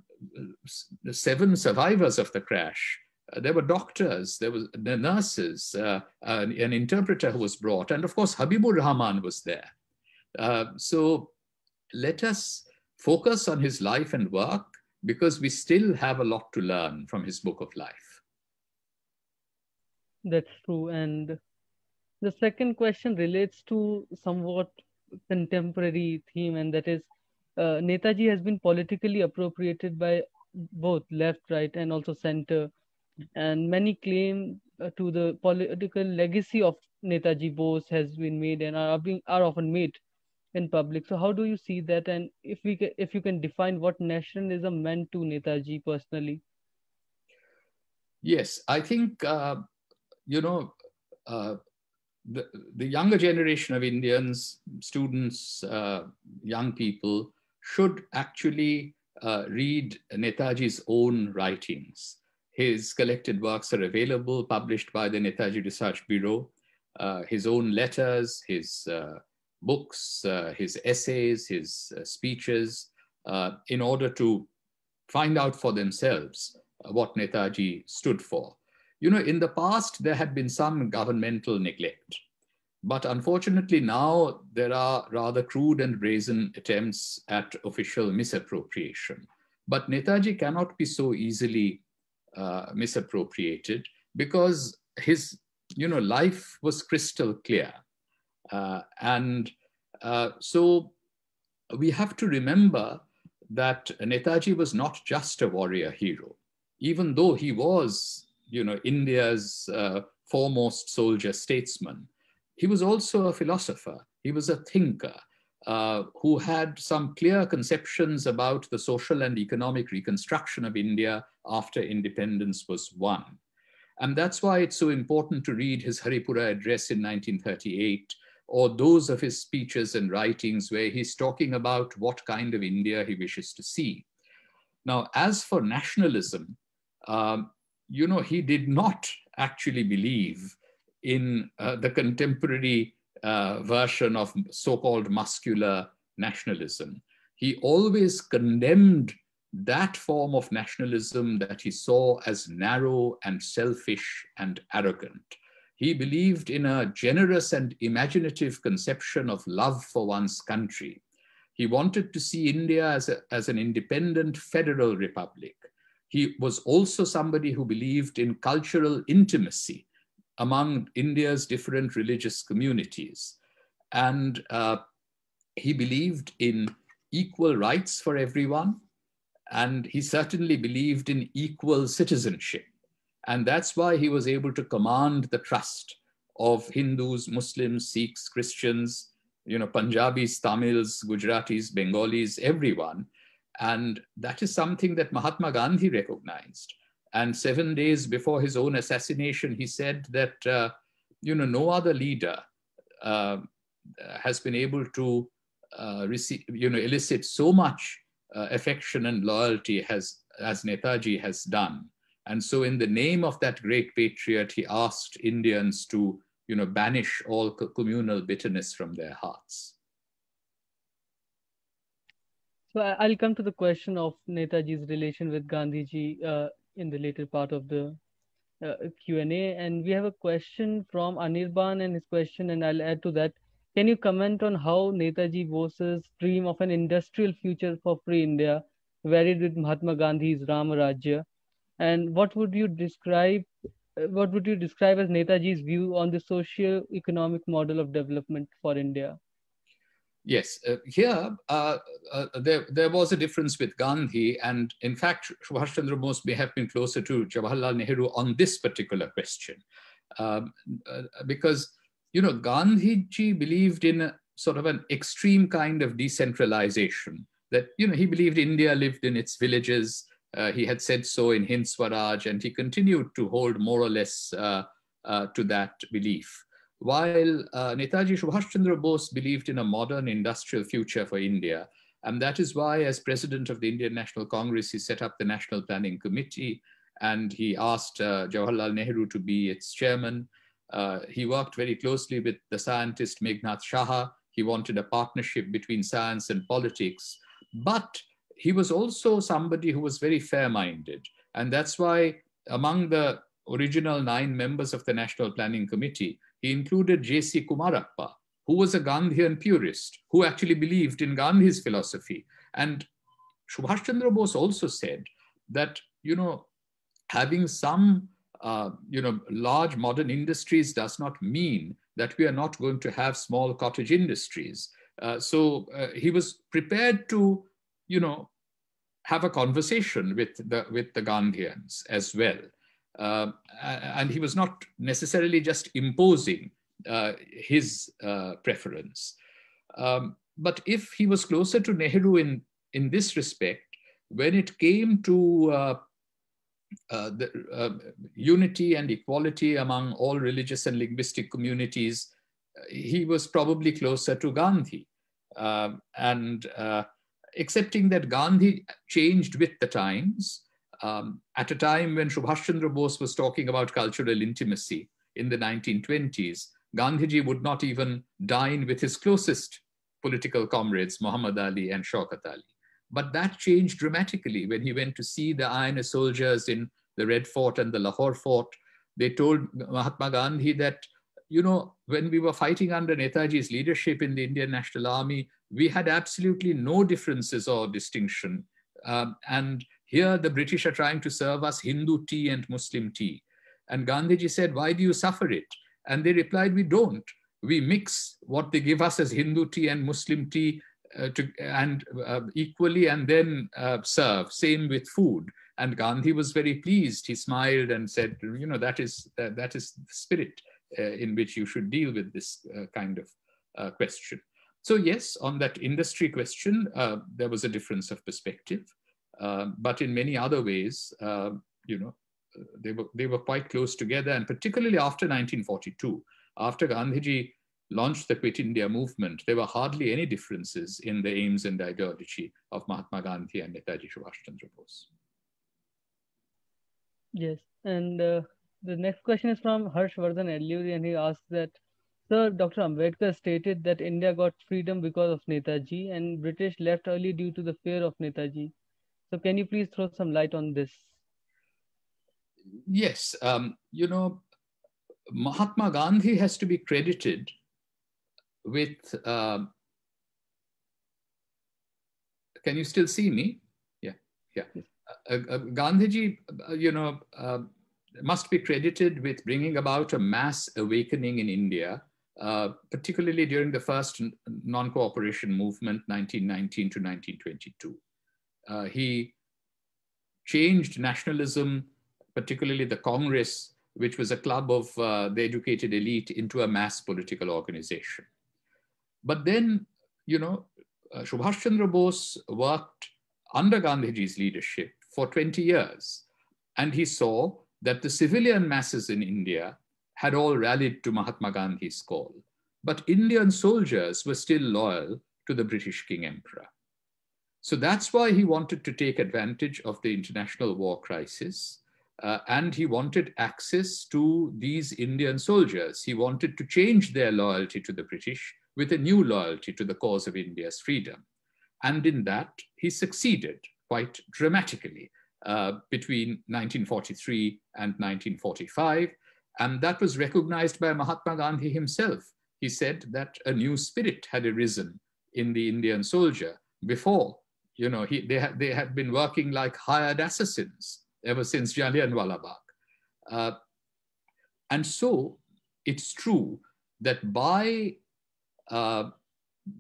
Speaker 2: seven survivors of the crash. Uh, there were doctors, there were the nurses, uh, an, an, interpreter who was brought, and of course, Habibur Rahman was there. Uh, so let us focus on his life and work because we still have a lot to learn from his book of life.
Speaker 1: That's true. And the second question relates to somewhat contemporary theme, and that is uh, Netaji has been politically appropriated by both left, right, and also center. And many claim uh, to the political legacy of Netaji Bose has been made and are being are often made in public. So how do you see that? And if we can, if you can define what nationalism meant to Netaji personally?
Speaker 2: Yes, I think uh, you know uh, the the younger generation of Indians, students, uh, young people should actually uh, read Netaji's own writings. His collected works are available, published by the Netaji Research Bureau. Uh, his own letters, his uh, books, uh, his essays, his speeches, in order to find out for themselves what Netaji stood for. You know, in the past, there had been some governmental neglect. But unfortunately, now there are rather crude and brazen attempts at official misappropriation. But Netaji cannot be so easily uh, misappropriated because his you know, life was crystal clear. Uh, and uh, so we have to remember that Netaji was not just a warrior hero, even though he was, you know, India's uh, foremost soldier statesman he was also a philosopher. He was a thinker uh, who had some clear conceptions about the social and economic reconstruction of India after independence was won. And that's why it's so important to read his Haripura address in 1938 or those of his speeches and writings where he's talking about what kind of India he wishes to see. Now, as for nationalism, um, you know, he did not actually believe in uh, the contemporary uh, version of so-called muscular nationalism. He always condemned that form of nationalism that he saw as narrow and selfish and arrogant. He believed in a generous and imaginative conception of love for one's country. He wanted to see India as, a, as an independent federal republic. He was also somebody who believed in cultural intimacy among India's different religious communities. And uh, he believed in equal rights for everyone. And he certainly believed in equal citizenship. And that's why he was able to command the trust of Hindus, Muslims, Sikhs, Christians, you know, Punjabis, Tamils, Gujaratis, Bengalis, everyone. And that is something that Mahatma Gandhi recognized. And seven days before his own assassination, he said that, uh, you know, no other leader uh, has been able to uh, receive, you know, elicit so much uh, affection and loyalty as, as Netaji has done. And so in the name of that great patriot, he asked Indians to, you know, banish all communal bitterness from their hearts.
Speaker 1: So I'll come to the question of Netaji's relation with Gandhiji uh, in the later part of the uh, Q&A. And we have a question from Anirban and his question, and I'll add to that. Can you comment on how Netaji Bose's dream of an industrial future for free India varied with Mahatma Gandhi's Rama Rajya? And what would you describe uh, what would you describe as Netaji's view on the socio-economic model of development for India?
Speaker 2: Yes, uh, here uh, uh, there, there was a difference with Gandhi, and in fact, Subhash Chandra Bose may have been closer to Jawaharlal Nehru on this particular question, um, uh, because you know Gandhiji believed in a, sort of an extreme kind of decentralization. That you know he believed India lived in its villages. Uh, he had said so in Hind Swaraj, and he continued to hold more or less uh, to that belief. While uh, Netaji Subhash Chandra Bose believed in a modern industrial future for India, and that is why, as president of the Indian National Congress, he set up the National Planning Committee and he asked uh, Jawaharlal Nehru to be its chairman. Uh, he worked very closely with the scientist Meghnad Saha. He wanted a partnership between science and politics. But he was also somebody who was very fair minded. And that's why, among the original nine members of the National Planning Committee, he included J.C. Kumarappa, who was a Gandhian purist, who actually believed in Gandhi's philosophy. And Subhash Chandra Bose also said that, you know, having some, uh, you know, large modern industries does not mean that we are not going to have small cottage industries. Uh, so uh, he was prepared to, you know, have a conversation with the with the Gandhians as well. Uh, and he was not necessarily just imposing uh, his uh, preference. Um, but if he was closer to Nehru in, in this respect, when it came to uh, uh, the uh, unity and equality among all religious and linguistic communities, he was probably closer to Gandhi. Um, and accepting that Gandhi changed with the times, um, at a time when Subhash Chandra Bose was talking about cultural intimacy in the 1920s, Gandhiji would not even dine with his closest political comrades, Muhammad Ali and Shaukat Ali. But that changed dramatically when he went to see the INA soldiers in the Red Fort and the Lahore Fort. They told Mahatma Gandhi that, you know, when we were fighting under Netaji's leadership in the Indian National Army, we had absolutely no differences or distinction. Um, and here, the British are trying to serve us Hindu tea and Muslim tea. And Gandhiji said, Why do you suffer it? And they replied, We don't. We mix what they give us as Hindu tea and Muslim tea uh, to, and uh, equally and then uh, serve. Same with food. And Gandhi was very pleased. He smiled and said, You know, that is, that is the spirit uh, in which you should deal with this uh, kind of uh, question. So, yes, on that industry question, there was a difference of perspective. Um, but in many other ways, uh, you know, they were, they were quite close together. And particularly after 1942, after Gandhiji launched the Quit India movement, there were hardly any differences in the aims and ideology of Mahatma Gandhi and Netaji Subhash Chandra Bose.
Speaker 1: Yes, and uh, the next question is from Harshvardhan Elluri, and he asks that, Sir, Dr. Ambedkar stated that India got freedom because of Netaji, and British left early due to the fear of Netaji. So can you please throw some light on this?
Speaker 2: Yes, um, you know, Mahatma Gandhi has to be credited with. Uh, can you still see me? Yeah, yeah. Uh, uh, Gandhiji, uh, you know, uh, must be credited with bringing about a mass awakening in India, uh, particularly during the first non-cooperation movement, 1919 to 1922 uh, he changed nationalism, particularly the Congress, which was a club of uh, the educated elite, into a mass political organization. But then, you know, uh, Subhash Chandra Bose worked under Gandhiji's leadership for 20 years, and he saw that the civilian masses in India had all rallied to Mahatma Gandhi's call. But Indian soldiers were still loyal to the British King Emperor. So that's why he wanted to take advantage of the international war crisis. Uh, and he wanted access to these Indian soldiers. He wanted to change their loyalty to the British with a new loyalty to the cause of India's freedom. And in that, he succeeded quite dramatically uh, between 1943 and 1945. And that was recognized by Mahatma Gandhi himself. He said that a new spirit had arisen in the Indian soldier before. You know, he, they, had, they had been working like hired assassins ever since Jallianwala Bagh. Uh, and so it's true that by uh,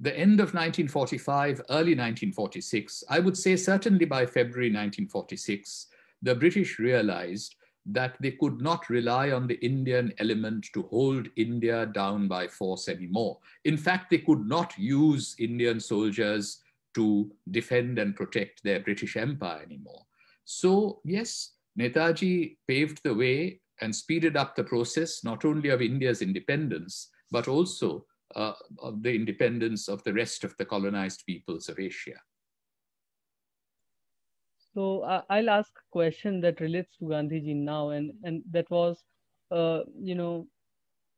Speaker 2: the end of 1945, early 1946, I would say certainly by February 1946, the British realized that they could not rely on the Indian element to hold India down by force anymore. In fact, they could not use Indian soldiers to defend and protect their British Empire anymore. So, yes, Netaji paved the way and speeded up the process not only of India's independence, but also uh, of the independence of the rest of the colonized peoples of Asia.
Speaker 1: So uh, I'll ask a question that relates to Gandhiji now, and and that was, uh, you know,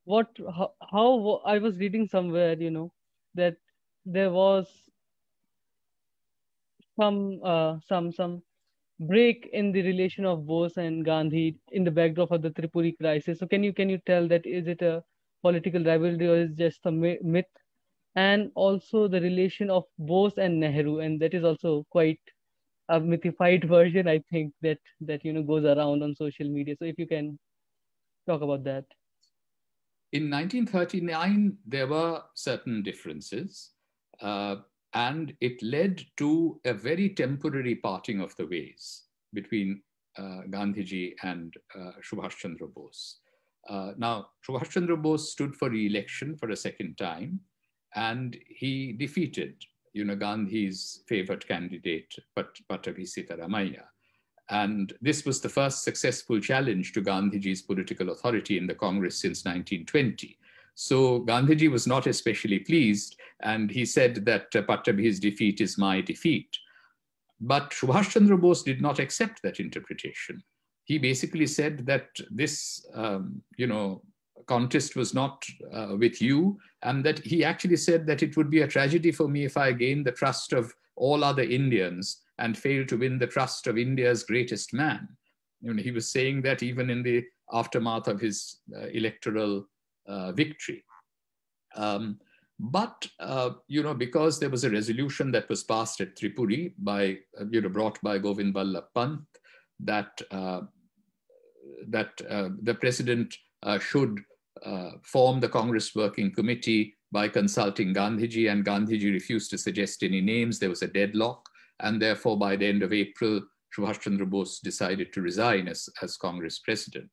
Speaker 1: what how, how I was reading somewhere, you know, that there was some uh, some some break in the relation of Bose and Gandhi in the backdrop of the Tripuri crisis. So can you can you tell that is it a political rivalry or is just a myth? And also the relation of Bose and Nehru, and that is also quite a mythified version, I think, that that you know goes around on social media. So if you can talk about that.
Speaker 2: In 1939, there were certain differences, uh, and it led to a very temporary parting of the ways between uh, Gandhiji and uh, Subhash Chandra Bose. Uh, now, Subhash Chandra Bose stood for re-election for a second time, and he defeated, you know, Gandhi's favorite candidate, Pat- Sitaramaiah. And this was the first successful challenge to Gandhiji's political authority in the Congress since 1920. So Gandhiji was not especially pleased, and he said that uh, Pattabhi's defeat is my defeat. But Subhash Chandra Bose did not accept that interpretation he basically said that this, um, you know, contest was not uh, with you, and that he actually said that it would be a tragedy for me if I gained the trust of all other Indians and failed to win the trust of India's greatest man. You know, he was saying that even in the aftermath of his uh, electoral victory. Um, but uh, you know, because there was a resolution that was passed at Tripuri by uh, you know brought by Govind Ballabh Pant that uh, that uh, the president uh, should uh, form the Congress Working Committee by consulting Gandhiji, and Gandhiji refused to suggest any names. There was a deadlock, and therefore, by the end of April, Subhash Chandra Bose decided to resign as, as Congress president.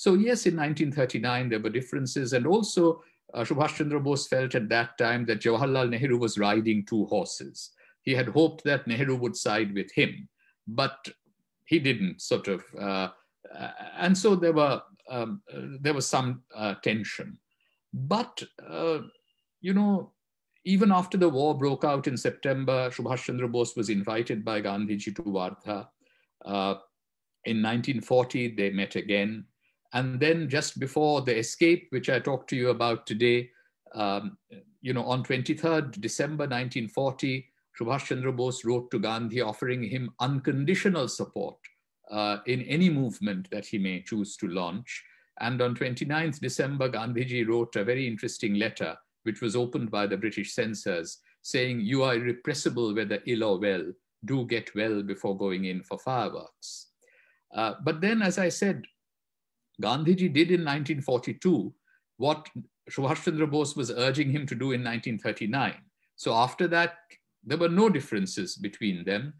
Speaker 2: So, yes, in 1939, there were differences, and also uh, Subhash Chandra Bose felt at that time that Jawaharlal Nehru was riding two horses. He had hoped that Nehru would side with him, but he didn't sort of uh, uh, and so there were um, uh, there was some uh, tension. But you know, even after the war broke out in September, Subhash Chandra Bose was invited by Gandhiji to Wardha. Uh, in 1940, they met again. And then just before the escape, which I talked to you about today, um, you know, on 23rd December 1940, Subhash Chandra Bose wrote to Gandhi offering him unconditional support uh, in any movement that he may choose to launch. And on 29th December, Gandhiji wrote a very interesting letter, which was opened by the British censors, saying, You are irrepressible whether ill or well, do get well before going in for fireworks. Uh, but then, as I said, Gandhiji did in 1942 what Subhash Chandra Bose was urging him to do in 1939. So after that, there were no differences between them.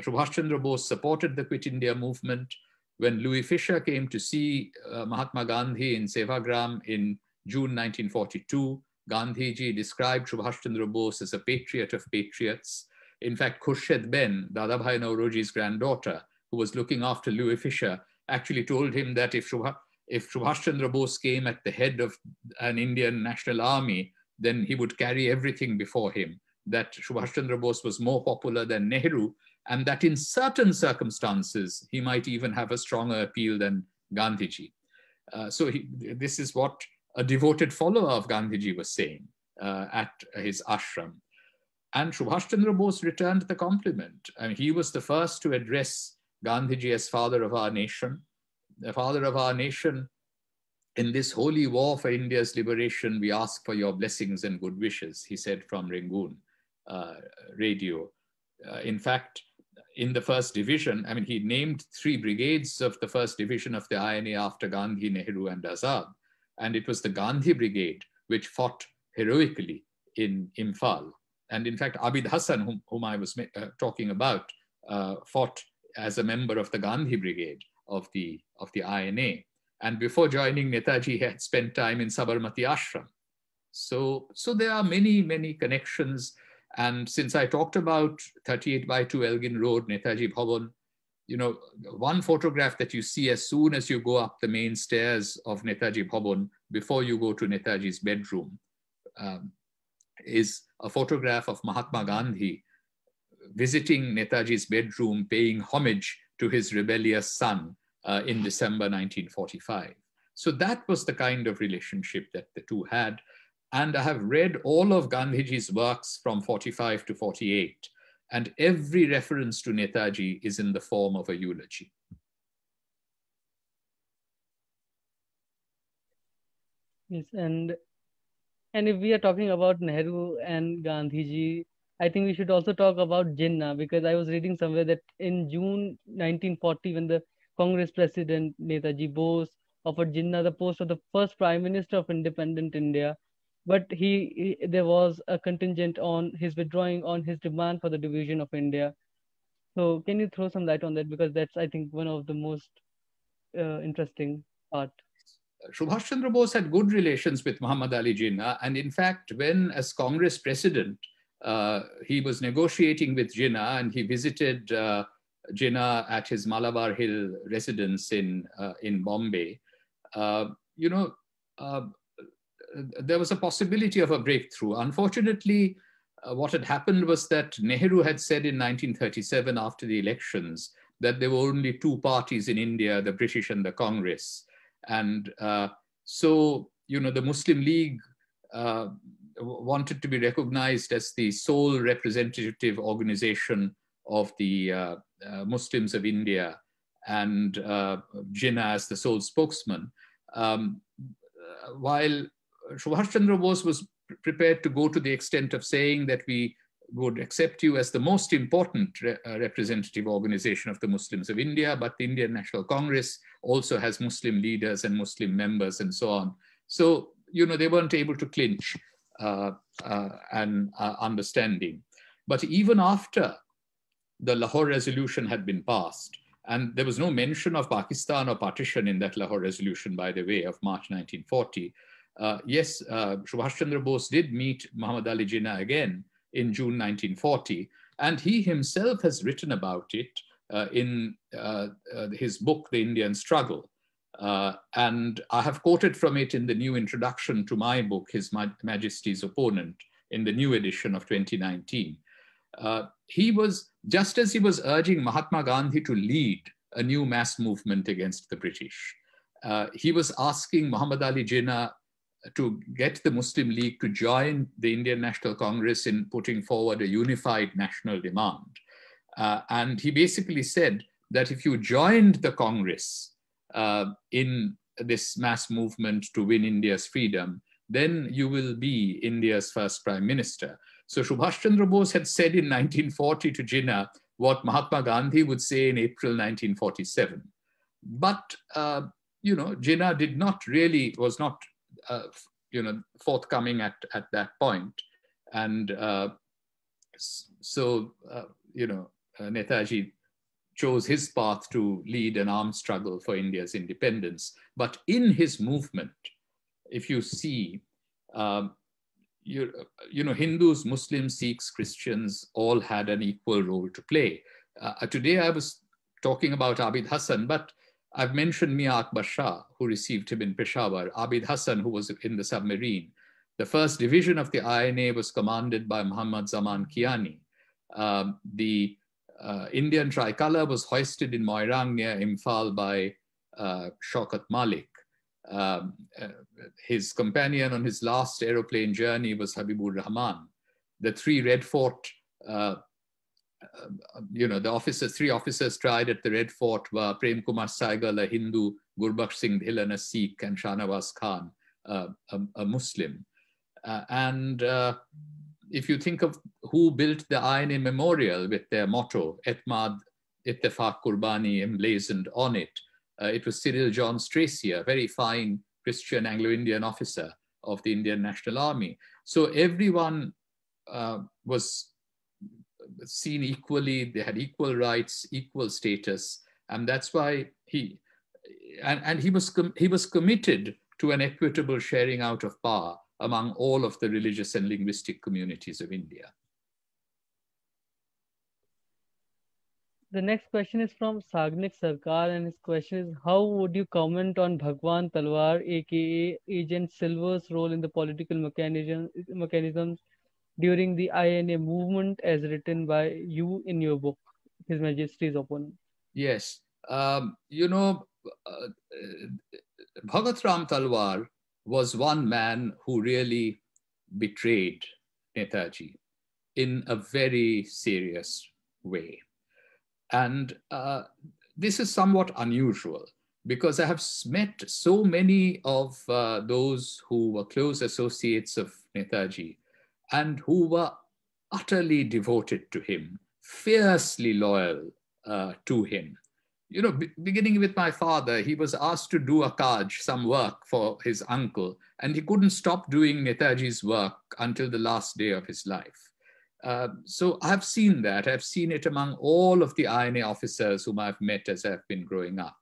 Speaker 2: Subhash Chandra Bose supported the Quit India movement. When Louis Fischer came to see uh, Mahatma Gandhi in Sevagram in June 1942, Gandhiji described Subhash Chandra Bose as a patriot of patriots. In fact, Khurshid Ben, Dadabhai Naoroji's granddaughter, who was looking after Louis Fischer, actually told him that if Subhash, if Subhash Chandra Bose came at the head of an Indian national army, then he would carry everything before him that Subhash Chandra Bose was more popular than Nehru, and that in certain circumstances, he might even have a stronger appeal than Gandhiji. Uh, so he, this is what a devoted follower of Gandhiji was saying uh, at his ashram. And Subhash Chandra Bose returned the compliment. Mean, he was the first to address Gandhiji as father of our nation. The father of our nation, in this holy war for India's liberation, we ask for your blessings and good wishes, he said from Rangoon uh, radio. Uh, in fact, in the first division, I mean, he named three brigades of the first division of the INA after Gandhi, Nehru, and Azad. And it was the Gandhi Brigade which fought heroically in Imphal. And in fact, Abid Hassan, whom, whom I was uh, talking about, uh, fought as a member of the Gandhi Brigade of the, of the INA. And before joining Netaji, he had spent time in Sabarmati Ashram. So, so there are many, many connections and since I talked about 38 by 2 Elgin Road, Netaji Bhavan, you know, one photograph that you see as soon as you go up the main stairs of Netaji Bhavan before you go to Netaji's bedroom um, is a photograph of Mahatma Gandhi visiting Netaji's bedroom, paying homage to his rebellious son uh, in December 1945. So that was the kind of relationship that the two had. And I have read all of Gandhiji's works from 45 to 48. And every reference to Netaji is in the form of a eulogy.
Speaker 1: Yes, and and if we are talking about Nehru and Gandhiji, I think we should also talk about Jinnah because I was reading somewhere that in June 1940, when the Congress president Netaji Bose offered Jinnah the post of the first prime minister of independent India, but he, he, there was a contingent on his withdrawing on his demand for the division of India. So can you throw some light on that because that's I think one of the most uh, interesting part.
Speaker 2: Subhash Chandra Bose had good relations with Muhammad Ali Jinnah, and in fact, when as Congress president, uh, he was negotiating with Jinnah, and he visited uh, Jinnah at his Malabar Hill residence in uh, in Bombay. Uh, you know, uh, there was a possibility of a breakthrough. Unfortunately, uh, what had happened was that Nehru had said in 1937 after the elections that there were only two parties in India, the British and the Congress. And uh, so, you know, the Muslim League uh, wanted to be recognized as the sole representative organization of the Muslims of India and uh, Jinnah as the sole spokesman. Um, while Subhash Chandra Bose was prepared to go to the extent of saying that we would accept you as the most important re uh, representative organization of the Muslims of India, but the Indian National Congress also has Muslim leaders and Muslim members and so on. So, you know, they weren't able to clinch uh, uh, an uh, understanding. But even after the Lahore resolution had been passed, and there was no mention of Pakistan or partition in that Lahore resolution, by the way, of March 1940, uh, yes, uh, Subhash Chandra Bose did meet Muhammad Ali Jinnah again in June 1940, and he himself has written about it uh, in uh, uh, his book, The Indian Struggle. Uh, and I have quoted from it in the new introduction to my book, His Majesty's Opponent, in the new edition of 2019. He was, just as he was urging Mahatma Gandhi to lead a new mass movement against the British, he was asking Muhammad Ali Jinnah to get the Muslim League to join the Indian National Congress in putting forward a unified national demand. Uh, and he basically said that if you joined the Congress uh, in this mass movement to win India's freedom, then you will be India's first prime minister. So Subhash Chandra Bose had said in 1940 to Jinnah what Mahatma Gandhi would say in April 1947. But, uh, you know, Jinnah did not really, was not uh, you know, forthcoming at, at that point. And uh, so, uh, you know, Netaji chose his path to lead an armed struggle for India's independence. But in his movement, if you see, um, you, you know, Hindus, Muslims, Sikhs, Christians all had an equal role to play. Uh, today I was talking about Abid Hassan, but I've mentioned Mia Akbar Shah, who received him in Peshawar, Abid Hassan, who was in the submarine. The first division of the INA was commanded by Muhammad Zaman Kiani. Um, the uh, Indian tricolor was hoisted in Moirang near Imphal by uh, Shaukat Malik. Um, uh, his companion on his last aeroplane journey was Habibur Rahman. The three Red Fort, uh, uh, you know, the officers, three officers tried at the Red Fort were Prem Kumar Saigal, a Hindu, Gurbaksh Singh Dhillon, a Sikh, and Shahnawaz Khan, uh, a, a, Muslim. and if you think of who built the INA Memorial with their motto, Etmad Ittefaq Qurbani emblazoned on it, uh, it was Cyril John Stracey, a very fine Christian Anglo-Indian officer of the Indian National Army. So everyone uh, was seen equally, they had equal rights, equal status, and that's why he, and, and he, was he was committed to an equitable sharing out of power among all of the religious and linguistic communities of India.
Speaker 1: The next question is from Sagnik Sarkar, and his question is How would you comment on Bhagwan Talwar, aka Agent Silver's role in the political mechanism, mechanisms during the INA movement as written by you in your book, His Majesty's Opponent?
Speaker 2: Yes. Um, you know, uh, Bhagat Ram Talwar was one man who really betrayed Netaji in a very serious way. And uh, this is somewhat unusual because I have met so many of uh, those who were close associates of Netaji and who were utterly devoted to him, fiercely loyal uh, to him you know, beginning with my father, he was asked to do a kaj, some work for his uncle, and he couldn't stop doing Netaji's work until the last day of his life. Uh, so I've seen that. I've seen it among all of the INA officers whom I've met as I've been growing up.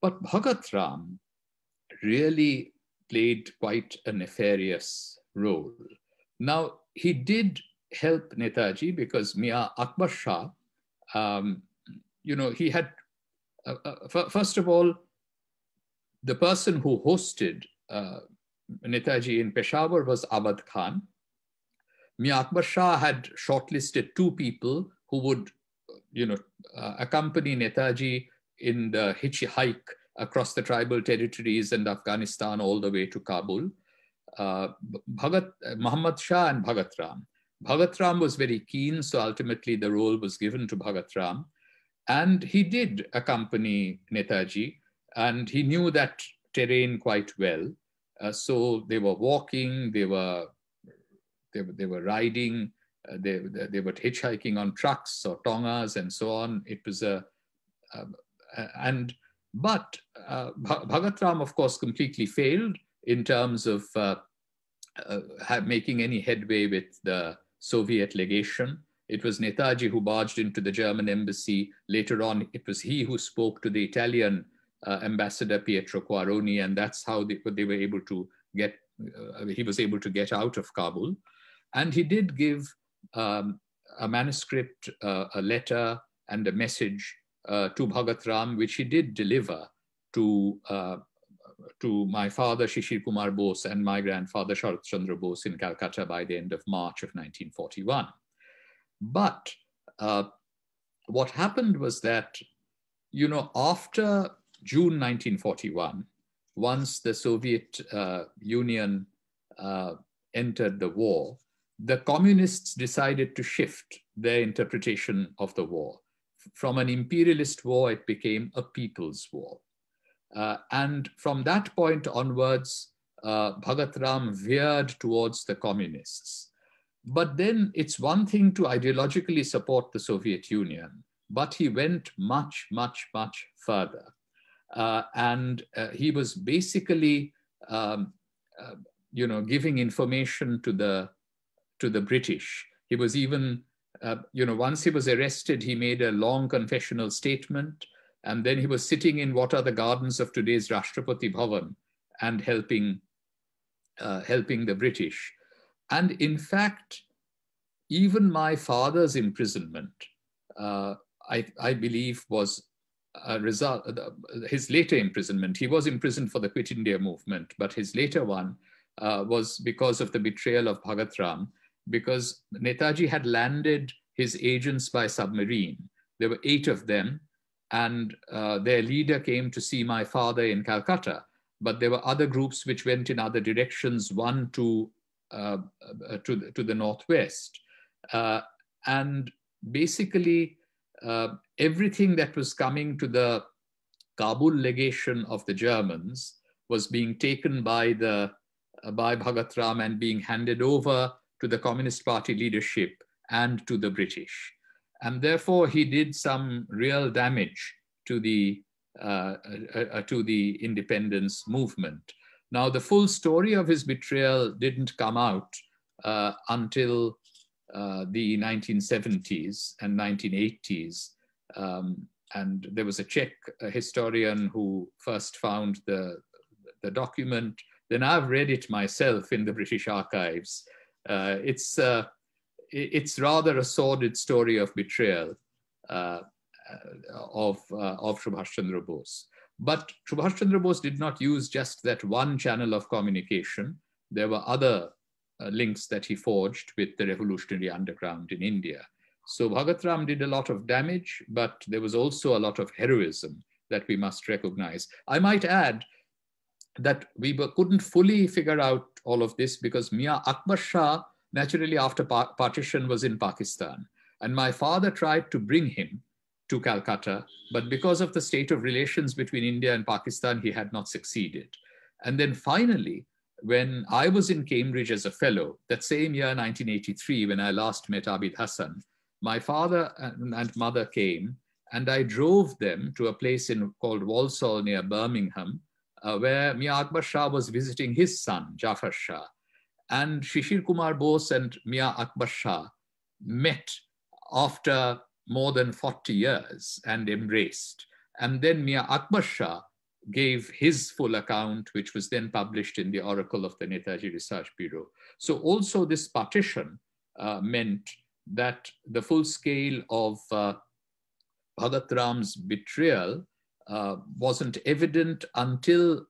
Speaker 2: But Bhagat Ram really played quite a nefarious role. Now, he did help Netaji because Mia Akbar Shah, um, you know, he had, uh, uh, first of all, the person who hosted uh, Netaji in Peshawar was Abad Khan. Mia Akbar Shah had shortlisted two people who would, you know, uh, accompany Netaji in the hitchhike across the tribal territories and Afghanistan all the way to Kabul. Uh, Bhagat, uh, Muhammad Shah and Bhagat Ram. Bhagat Ram was very keen, so ultimately the role was given to Bhagat Ram. And he did accompany Netaji, and he knew that terrain quite well. Uh, so they were walking, they were, they were, they were riding, uh, they, they were hitchhiking on trucks or tongas and so on. It was a, um, and, but uh, Bhagat Ram, of course, completely failed in terms of uh, uh, making any headway with the Soviet legation. It was Netaji who barged into the German embassy. Later on, it was he who spoke to the Italian uh, ambassador Pietro Quaroni, and that's how they, they were able to get, uh, he was able to get out of Kabul. And he did give um, a manuscript, uh, a letter, and a message uh, to Bhagat Ram, which he did deliver to, uh, to my father, Shishir Kumar Bose, and my grandfather, Sarat Chandra Bose, in Calcutta by the end of March of 1941. But uh, what happened was that, you know, after June 1941, once the Soviet uh, Union uh, entered the war, the communists decided to shift their interpretation of the war. From an imperialist war, it became a people's war. Uh, and from that point onwards, uh, Bhagat Ram veered towards the communists. But then it's one thing to ideologically support the Soviet Union, but he went much, much, much further. Uh, and uh, he was basically, um, uh, you know, giving information to the to the British. He was even, uh, you know, once he was arrested, he made a long confessional statement, and then he was sitting in what are the gardens of today's Rashtrapati Bhavan and helping uh, helping the British. And in fact, even my father's imprisonment, uh, I, I, believe, was a result, uh, his later imprisonment. He was imprisoned for the Quit India movement, but his later one uh, was because of the betrayal of Bhagat Ram, because Netaji had landed his agents by submarine. There were eight of them, and uh, their leader came to see my father in Calcutta. But there were other groups which went in other directions, one to, uh, uh to, the, to the northwest. Uh, and basically, uh, everything that was coming to the Kabul legation of the Germans was being taken by the uh, by Bhagat Ram and being handed over to the Communist Party leadership and to the British. And therefore, he did some real damage to the, uh, uh, uh, to the independence movement. Now, the full story of his betrayal didn't come out uh, until uh, the 1970s and 1980s. Um, and there was a Czech historian who first found the, the document. Then I've read it myself in the British archives. Uh, it's, uh, it's rather a sordid story of betrayal uh, of, of Subhash Chandra Bose. But Subhash Chandra Bose did not use just that one channel of communication. There were other uh, links that he forged with the revolutionary underground in India. So Bhagat Ram did a lot of damage, but there was also a lot of heroism that we must recognize. I might add that we couldn't fully figure out all of this because Mia Akbar Shah, naturally after partition, was in Pakistan. And my father tried to bring him to Calcutta, but because of the state of relations between India and Pakistan, he had not succeeded. And then finally, when I was in Cambridge as a fellow, that same year, 1983, when I last met Abid Hassan, my father and mother came and I drove them to a place in, called Walsall near Birmingham, uh, where Mia Akbar Shah was visiting his son, Jafar Shah. And Shishir Kumar Bose and Mia Akbar Shah met after more than 40 years and embraced. And then Mia Akbar Shah gave his full account, which was then published in the Oracle of the Netaji Research Bureau. So also this partition uh, meant that the full scale of uh, Bhagat Ram's betrayal uh, wasn't evident until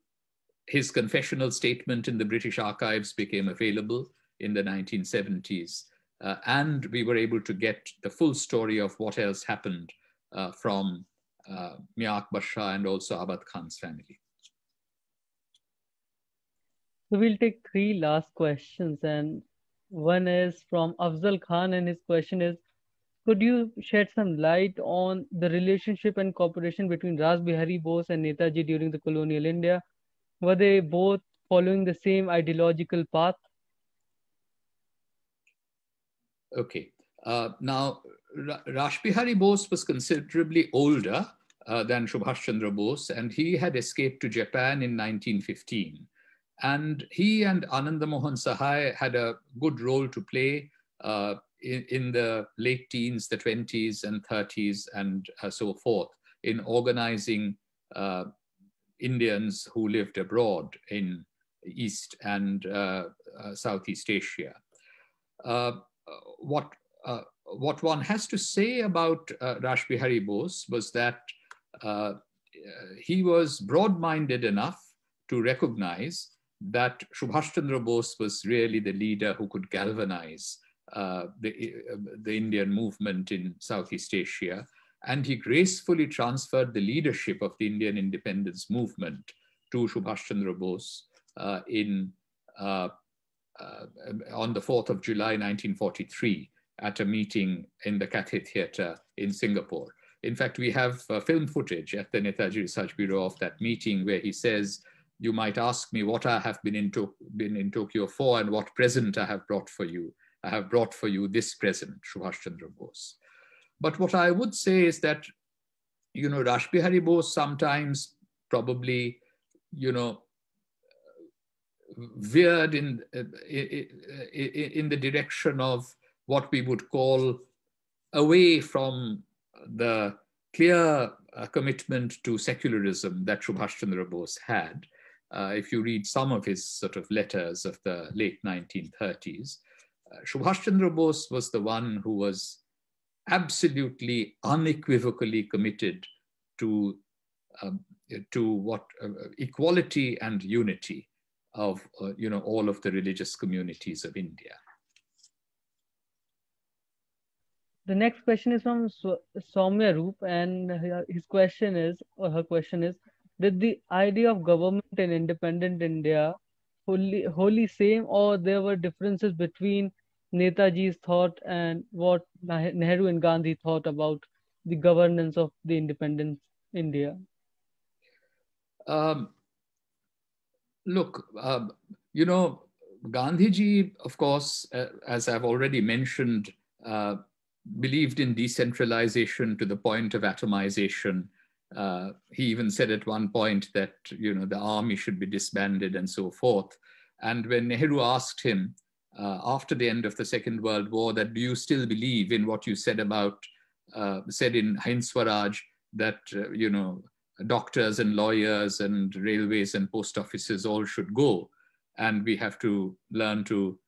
Speaker 2: his confessional statement in the British archives became available in the 1970s. Uh, and we were able to get the full story of what else happened uh, from uh, Mia Akbar Shah and also Abad Khan's family.
Speaker 1: So we'll take three last questions, and one is from Afzal Khan, and his question is Could you shed some light on the relationship and cooperation between Ras Bihari Bose and Netaji during the colonial India? Were they both following the same ideological path?
Speaker 2: Okay. Uh, now, Rash Bihari Bose was considerably older uh, than Subhash Chandra Bose, and he had escaped to Japan in 1915. And he and Ananda Mohan Sahai had a good role to play uh, in, in, the late teens, the 20s and 30s, and uh, so forth, in organizing uh, Indians who lived abroad in East and uh, uh, Southeast Asia. what what one has to say about uh, Rash Bihari Bose was that uh, he was broad-minded enough to recognize that Subhash Chandra Bose was really the leader who could galvanize uh, the, uh, the Indian movement in Southeast Asia. And he gracefully transferred the leadership of the Indian independence movement to Subhash Chandra Bose uh, in, uh, uh, on the 4th of July 1943 at a meeting in the Cathay Theatre in Singapore. In fact, we have uh, film footage at the Netaji Research Bureau of that meeting where he says, you might ask me what I have been in, to- been in Tokyo for and what present I have brought for you. I have brought for you this present, Subhash Chandra Bose. But what I would say is that, you know, Rash Bihari Bose sometimes probably, you know, veered in, in the direction of what we would call away from the clear uh, commitment to secularism that Subhash Chandra Bose had. Uh, if you read some of his sort of letters of the late 1930s, uh, Subhash Chandra Bose was the one who was absolutely unequivocally committed to, um, to what uh, equality and unity. of uh, you know all of the religious communities of India.
Speaker 1: The next question is from Soumya Roop, and his question is, or her question is, did the idea of government in independent India wholly, wholly same, or there were differences between Netaji's thought and what Nehru and Gandhi thought about the governance of the independent India?
Speaker 2: Um, look, uh, you know, Gandhiji, of course, uh, as I've already mentioned, uh, believed in decentralization to the point of atomization. Uh, he even said at one point that you know the army should be disbanded and so forth. And when Nehru asked him uh, after the end of the Second World War that do you still believe in what you said about uh, said in Hind Swaraj that uh, you know doctors and lawyers and railways and post offices all should go, and we have to learn to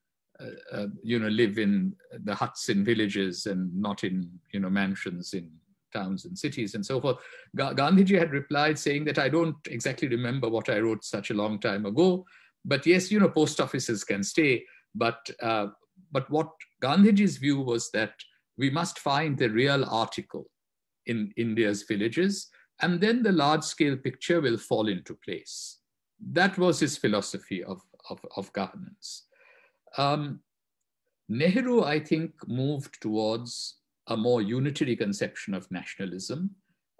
Speaker 2: uh, uh, you know, live in the huts in villages and not in, you know, mansions in towns and cities and so forth. Ga Gandhiji had replied saying that I don't exactly remember what I wrote such a long time ago, but yes, you know, post offices can stay. But uh, but what Gandhiji's view was that we must find the real article in India's villages, and then the large scale picture will fall into place. That was his philosophy of, of, of governance. Um, Nehru, I think, moved towards a more unitary conception of nationalism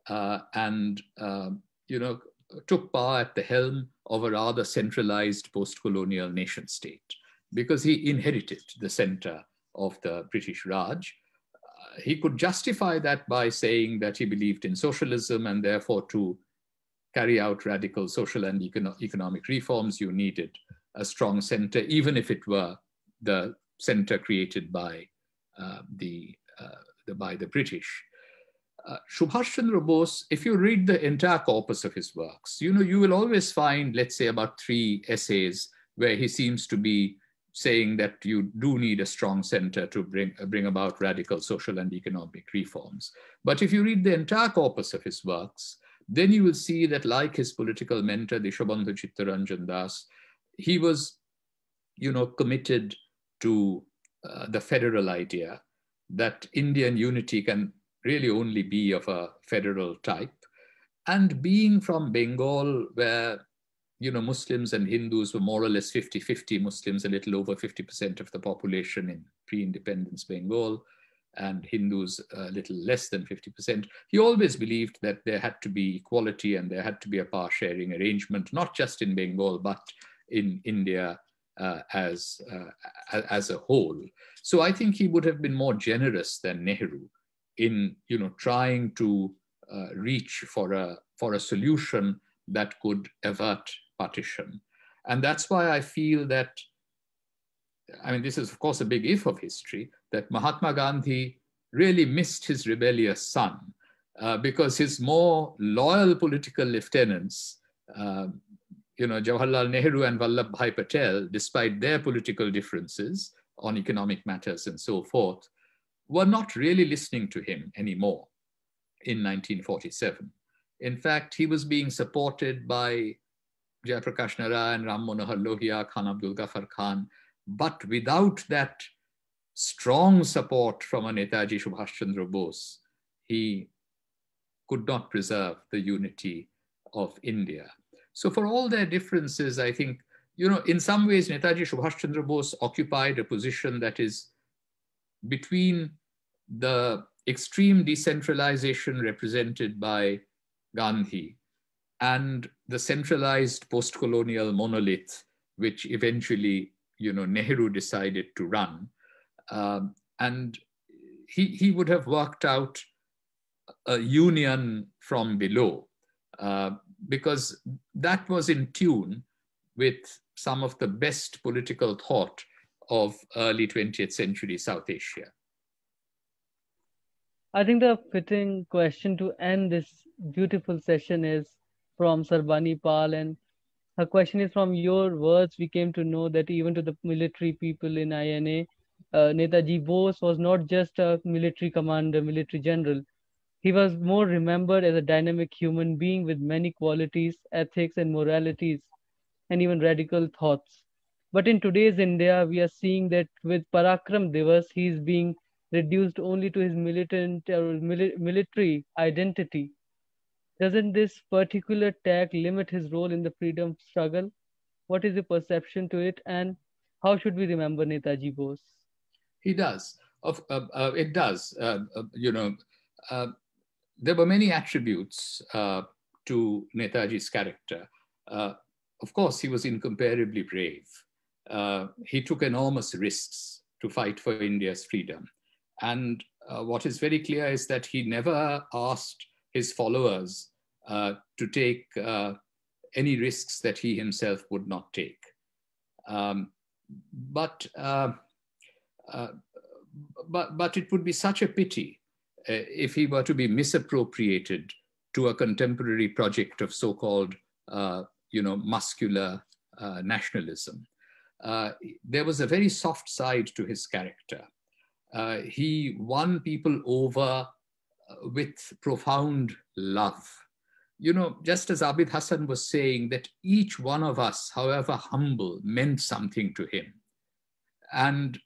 Speaker 2: uh, and, uh, you know, took power at the helm of a rather centralized post-colonial nation state because he inherited the center of the British Raj. Uh, he could justify that by saying that he believed in socialism and therefore to carry out radical social and econo economic reforms, you needed a strong center, even if it were the center created by uh, the, uh, the, by the British. Uh, Subhash Chandra Bose, if you read the entire corpus of his works, you know, you will always find, let's say, about three essays where he seems to be saying that you do need a strong center to bring, bring about radical social and economic reforms. But if you read the entire corpus of his works, then you will see that like his political mentor, Deshabandhu Chittaranjan Das, he was, you know, committed to uh, the federal idea that Indian unity can really only be of a federal type. And being from Bengal, where you know Muslims and Hindus were more or less 50-50, Muslims a little over 50% of the population in pre-independence Bengal, and Hindus a little less than 50%. He always believed that there had to be equality and there had to be a power sharing arrangement, not just in Bengal, but in India uh, as, uh, as a whole. So I think he would have been more generous than Nehru in you know, trying to uh, reach for a, for a solution that could avert partition. And that's why I feel that, I mean, this is of course a big if of history, that Mahatma Gandhi really missed his rebellious son uh, because his more loyal political lieutenants, uh, you know, Jawaharlal Nehru and Vallabhbhai Patel, despite their political differences on economic matters and so forth, were not really listening to him anymore in 1947. In fact, he was being supported by Jayaprakash Narayan, Ram Manohar Lohia, Khan Abdul Ghaffar Khan, but without that strong support from a Netaji Subhash Chandra Bose, he could not preserve the unity of India. So for all their differences, I think, you know, in some ways, Netaji Subhash Chandra Bose occupied a position that is between the extreme decentralization represented by Gandhi and the centralized post-colonial monolith, which eventually, you know, Nehru decided to run. Um, and he, he would have worked out a union from below. Uh, because that was in tune with some of the best political thought of early 20th century South Asia.
Speaker 1: I think the fitting question to end this beautiful session is from Sarbani Pal. And her question is from your words, we came to know that even to the military people in INA, uh, Netaji Bose was not just a military commander, military general. He was more remembered as a dynamic human being with many qualities, ethics, and moralities. and even radical thoughts. But in today's India, we are seeing that with Parakram Divas, he is being reduced only to his militant or military identity. Doesn't this particular tag limit his role in the freedom struggle? What is the perception to it, and how should we remember Netaji Bose?
Speaker 2: He does. Of, uh, uh, it does. Uh, uh you know, uh, there were many attributes uh, to Netaji's character. of course, he was incomparably brave. he took enormous risks to fight for India's freedom. And what is very clear is that he never asked his followers to take any risks that he himself would not take. Um, but uh, uh, but, but it would be such a pity uh, if he were to be misappropriated to a contemporary project of so-called, uh, you know, muscular uh, nationalism. Uh, there was a very soft side to his character. Uh, he won people over with profound love. You know, just as Abid Hassan was saying that each one of us, however humble, meant something to him. And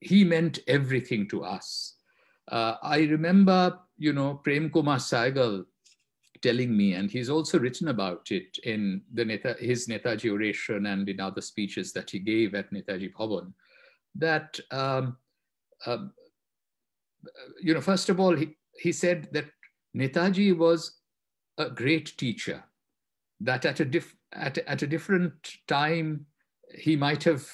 Speaker 2: he meant everything to us. Uh, I remember, you know, Prem Kumar Saigal telling me, and he's also written about it in the Neta, his Netaji oration and in other speeches that he gave at Netaji Bhavan, that, um, uh, you know, first of all, he, he said that Netaji was a great teacher, that at a, diff, at, at a different time, he might have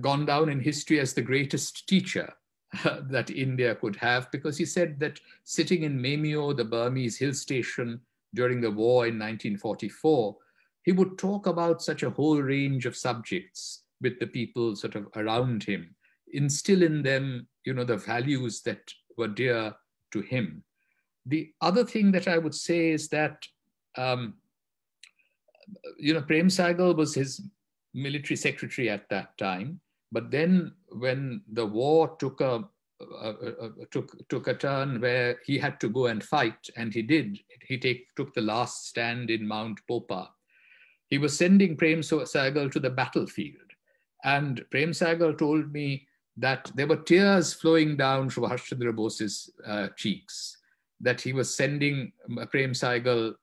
Speaker 2: gone down in history as the greatest teacher that India could have because he said that sitting in Maymyo, the Burmese hill station during the war in 1944, he would talk about such a whole range of subjects with the people sort of around him, instill in them, you know, the values that were dear to him. The other thing that I would say is that, um, you know, Prem Saigal was his military secretary at that time. But then when the war took a, took, took a turn where he had to go and fight, and he did, he take, took the last stand in Mount Popa. He was sending Prem Saigal to the battlefield. And Prem Saigal told me that there were tears flowing down Subhash Chandra Bose's uh, cheeks, that he was sending Prem Saigal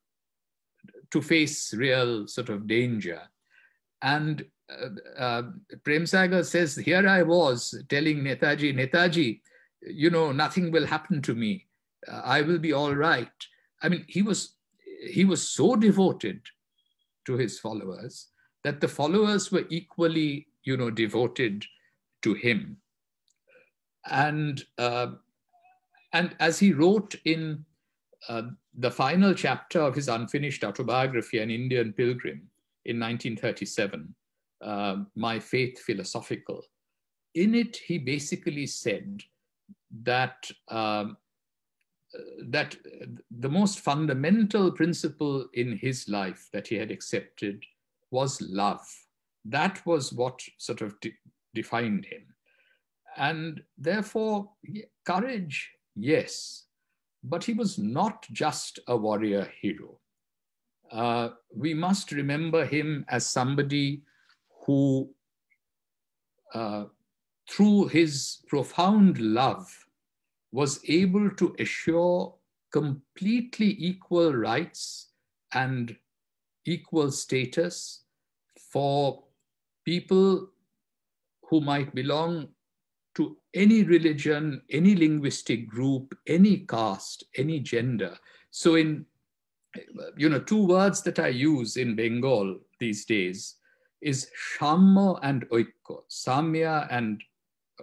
Speaker 2: to face real sort of danger. And uh, uh, Prem Saigal says, here I was telling Netaji, Netaji, you know, nothing will happen to me. Uh, I will be all right. I mean, he was, he was so devoted to his followers that the followers were equally, you know, devoted to him. And, uh, and as he wrote in uh, the final chapter of his unfinished autobiography, An Indian Pilgrim, in 1937, uh, My Faith Philosophical. In it, he basically said that, um, that the most fundamental principle in his life that he had accepted was love. That was what sort of de defined him. And therefore, courage, yes, but he was not just a warrior hero. Uh, we must remember him as somebody who, uh, through his profound love, was able to assure completely equal rights and equal status for people who might belong any religion, any linguistic group, any caste, any gender. So in, you know, two words that I use in Bengal these days is Shamya and Oikyo, Samya and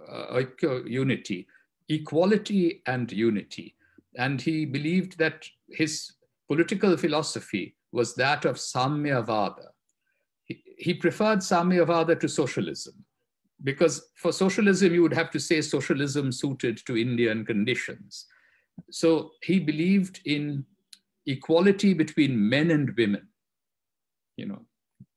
Speaker 2: uh, Oikyo, unity, equality and unity. And he believed that his political philosophy was that of Samyavada. He, he preferred Samyavada to socialism because for socialism, you would have to say socialism suited to Indian conditions. So he believed in equality between men and women, you know,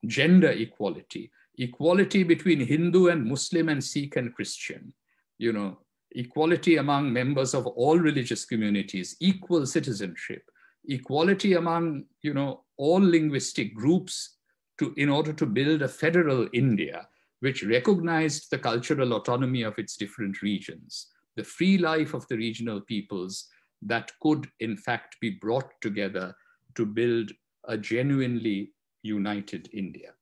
Speaker 2: gender equality, equality between Hindu and Muslim and Sikh and Christian, you know, equality among members of all religious communities, equal citizenship, equality among, you know, all linguistic groups to, in order to build a federal India, which recognized the cultural autonomy of its different regions, the free life of the regional peoples that could, in fact, be brought together to build a genuinely united India.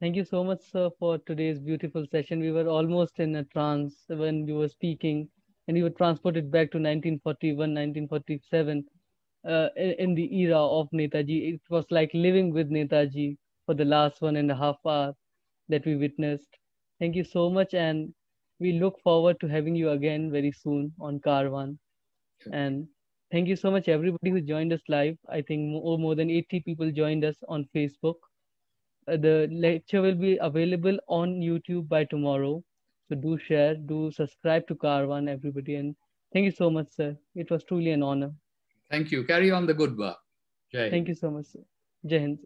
Speaker 1: Thank you so much, sir, for today's beautiful session. We were almost in a trance when you were speaking, and you were transported back to 1941, 1947, uh, in the era of Netaji. It was like living with Netaji for the last one and a half hour that we witnessed. Thank you so much, and we look forward to having you again very soon on Karwaan. And thank you so much, everybody who joined us live. I think more, more than 80 people joined us on Facebook. Uh, the lecture will be available on YouTube by tomorrow. So do share, do subscribe to Karwaan, everybody. And thank you so much, sir. It was truly an honor.
Speaker 2: Thank you. Carry on the good work.
Speaker 1: Jai. Thank you so much, sir. Jai Hind.